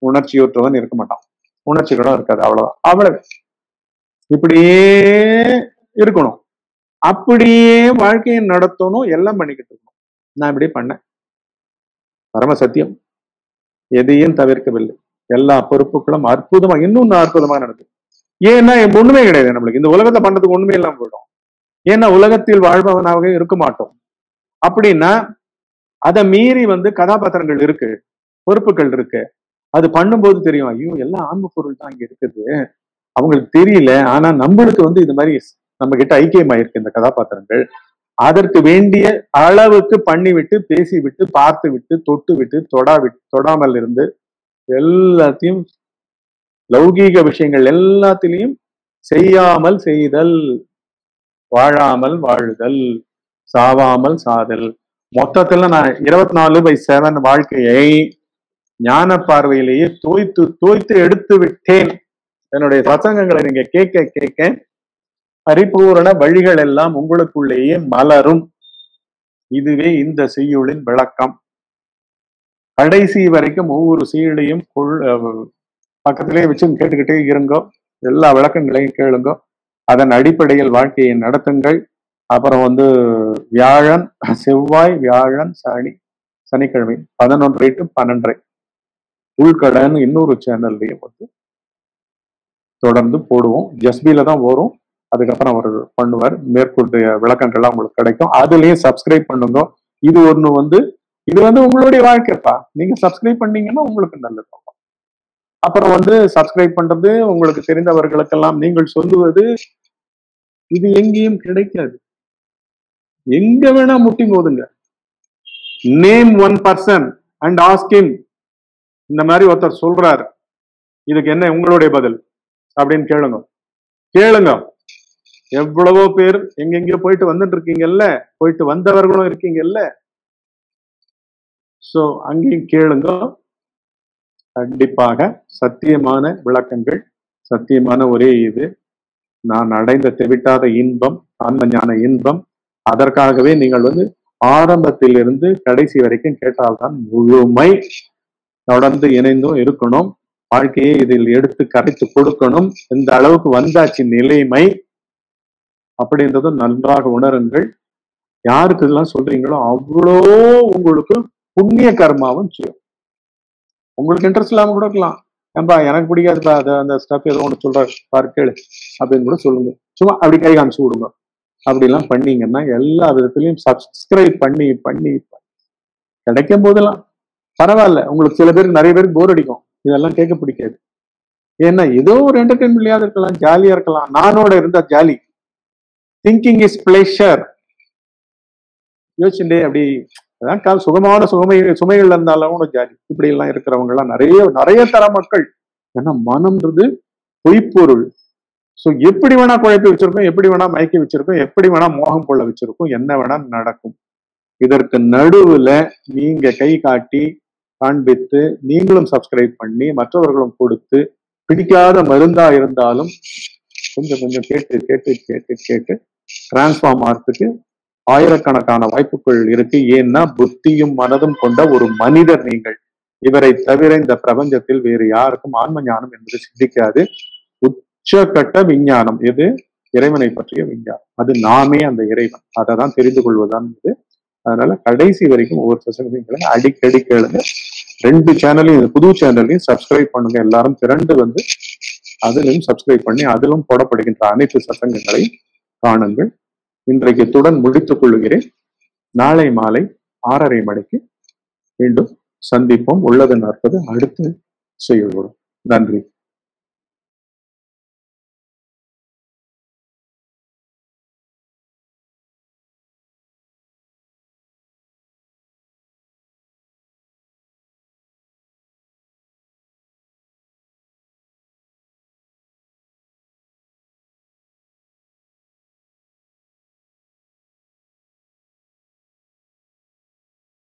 [SPEAKER 1] உணர்ச்சியூற்றவன் இருக்க மாட்டான். உணர்ச்சி கூட இருக்காது அவ்வளவுதான். அவ்வளவு. இப்படியே இருக்கணும். அப்படியே வாழ்க்கையை நடத்தணும் எல்லாம் பண்ணிக்கிட்டு இருக்கணும். நான் இப்படி பண்ணேன். பரம சத்தியம். எதையும் தவிர்க்கவில்லை. எல்லா பொறுப்புகளும் அற்புதமா இன்னும் அற்புதமா நடக்குது. ஏன்னா ஒண்ணுமே கிடையாது நம்மளுக்கு. இந்த உலகத்தை பண்றதுக்கு ஒண்ணுமே இல்லாம போயிடும். ஏன்னா உலகத்தில் வாழ்பவனாகவே இருக்க மாட்டோம். அப்படின்னா அதை மீறி வந்து கதாபாத்திரங்கள் இருக்கு பொறுப்புகள் இருக்கு. அது பண்ணும்போது தெரியும் ஐயோ எல்லாம் ஆன்ம பொருள் தான் இங்க இருக்குது. அவங்களுக்கு தெரியல. ஆனா நம்மளுக்கு வந்து இது மாதிரி நம்ம கிட்ட ஐக்கியமாயிருக்கு இந்த கதாபாத்திரங்கள். அதற்கு வேண்டிய அளவுக்கு பண்ணிவிட்டு பேசிவிட்டு பார்த்து விட்டு தொட்டு விட்டு தொடா விட்டு தொடாமல் இருந்து எல்லாத்தையும் லௌகீக விஷயங்கள் எல்லாத்திலையும் செய்யாமல் செய்தல் வாழாமல் வாழுதல் சாவாமல் சாதல். மொத்தத்துல நான் இருபத்தி நாலு பை செவன் வாழ்க்கையை ஞான பார்வையிலேயே தோய்த்து தோய்த்து எடுத்து விட்டேன். என்னுடைய பிரசங்கங்களை நீங்க கேட்க கேட்க பரிபூரண வழிகள் எல்லாம் உங்களுக்குள்ளேயே மலரும். இதுவே இந்த செய்யுளின் விளக்கம். கடைசி வரைக்கும் ஒவ்வொரு செய்யுளையும் கொள் அஹ் வச்சு கேட்டுக்கிட்டே இருங்கோ. எல்லா விளக்கங்களையும் கேளுங்கோ. அதன் அடிப்படையில் வாழ்க்கையை நடத்துங்கள். அப்புறம் வந்து வியாழன் செவ்வாய் வியாழன் சனி சனிக்கிழமை பதினொன்றரை டு பன்னெண்டரை. உள்கடன் இன்னொரு சேனல்லையும் வந்து தொடர்ந்து போடுவோம். ஜஸ்பியில தான் வரும். அதுக்கப்புறம் அவர் பண்ணுவார். மேற்கொண்டு விளக்கங்கள்லாம் உங்களுக்கு கிடைக்கும். அதுலயும் சப்ஸ்கிரைப் பண்ணுங்க. இது ஒண்ணு வந்து இது வந்து உங்களுடைய வாழ்க்கைப்பா. நீங்க சப்ஸ்கிரைப் பண்ணீங்கன்னா உங்களுக்கு நல்லது. அப்புறம் வந்து சப்ஸ்கிரைப் பண்றது உங்களுக்கு தெரிந்தவர்களுக்கெல்லாம் நீங்கள் சொல்லுவது இது எங்கேயும் கிடைக்காது. எங்க வேணா முட்டி போதுங்க name one person and ask him இந்த மாதிரி ஒருத்தர் சொல்றாரு. இதுக்கு என்ன உங்களுடைய பதில்? அப்படின்னு கேளுங்க. கேளுங்க. எவ்வளவோ பேர் எங்கெங்கயோ போயிட்டு வந்துட்டு இருக்கீங்கல்ல போயிட்டு வந்தவர்களும் இருக்கீங்கல்ல? சோ அங்கேயும் கேளுங்க. கண்டிப்பாக சத்தியமான விளக்கங்கள் சத்தியமான ஒரே இது. நான் அடைந்த தெவிட்டாத இன்பம் ஆன்ம ஞான இன்பம் அதற்காகவே நீங்கள் வந்து ஆரம்பத்திலிருந்து கடைசி வரைக்கும் கேட்டால்தான் முழுமை தொடர்ந்து இணைந்தும் இருக்கணும். வாழ்க்கையை இதில் எடுத்து கரைத்து கொடுக்கணும். இந்த அளவுக்கு வந்தாச்சு நிலைமை. அப்படின்றதும் நன்றாக உணருங்கள். யாருக்கு இதெல்லாம் சொல்றீங்களோ அவ்வளோ உங்களுக்கு புண்ணிய கர்மாவும் செய்யும். உங்களுக்கு இன்ட்ரெஸ்ட் இல்லாம கூட இருக்கலாம். ஏன்பா எனக்கு பிடிக்காதுப்பா அதை அந்த ஸ்டப் ஏதோ ஒன்று சொல்ற பாரு கேளு. அப்படின்னு கூட சொல்லுங்க. சும்மா அப்படி கை காமிச்சு விடுங்க. அப்படிலாம் பண்ணீங்கன்னா எல்லா விதத்துலயும் சப்ஸ்கிரைப் பண்ணி பண்ணி கிடைக்கும் போதெல்லாம் பரவாயில்ல. உங்களுக்கு சில பேருக்கு நிறைய பேருக்கு போர் அடிக்கும். இதெல்லாம் கேட்க பிடிக்காது. ஏன்னா ஏதோ ஒரு என்டர்டைன்மெண்ட்லயாவது இருக்கலாம் ஜாலியா இருக்கலாம். நானோட இருந்தா ஜாலி திங்கிங் இஸ் பிளேஷர் யோசிச்சுட்டே அப்படி அதான் கால் சுகமான சுகமை சுமைகள் இருந்தாலும் கூட ஜாலி இப்படி எல்லாம் இருக்கிறவங்க எல்லாம் நிறைய நிறைய தர மக்கள். ஏன்னா மனம்ன்றது பொய்ப்பொருள். சோ எப்படி வேணா குழப்பி வச்சிருக்கோம் எப்படி வேணா மயக்கி வச்சிருக்கோம் எப்படி வேணா மோகம் கொள்ள வச்சிருக்கோம் என்ன வேணா நடக்கும். இதற்கு நடுவுல நீங்க கை காட்டி காண்பித்து நீங்களும் சப்ஸ்கிரைப் பண்ணி மற்றவர்களும் கொடுத்து பிடிக்காத மருந்தா இருந்தாலும் கொஞ்சம் கொஞ்சம் கேட்டு கேட்டு கேட்டு கேட்டு டிரான்ஸ்ஃபார்ம் ஆகிறதுக்கு ஆயிரக்கணக்கான வாய்ப்புகள் இருக்கு. ஏன்னா புத்தியும் மனதும் கொண்ட ஒரு மனிதர் நீங்கள். இவரை தவிர இந்த பிரபஞ்சத்தில் வேறு யாருக்கும் ஆன்ம ஞானம் என்பது சிந்திக்காது. உச்சக்கட்ட விஞ்ஞானம். எது? இறைவனை பற்றிய விஞ்ஞானம். அது நாமே அந்த இறைவன். அதை தான் தெரிந்து கொள்வதான் இது. அதனால கடைசி வரைக்கும் ஒவ்வொரு சசங்கங்களையும் அடிக்கடி கேளுங்க. ரெண்டு சேனலையும் புது சேனலையும் சப்ஸ்கிரைப் பண்ணுங்க. எல்லாரும் திரண்டு வந்து அதிலும் சப்ஸ்கிரைப் பண்ணி அதிலும் போடப்படுகின்ற அனைத்து சசங்கங்களையும் காணுங்கள். இன்றைக்கு இத்துடன் முடித்துக் கொள்கிறேன். நாளை மாலை ஆறரை மணிக்கு மீண்டும் சந்திப்போம். உள்ளது நாற்பது. அடுத்து செய்யப்படும் நன்றி.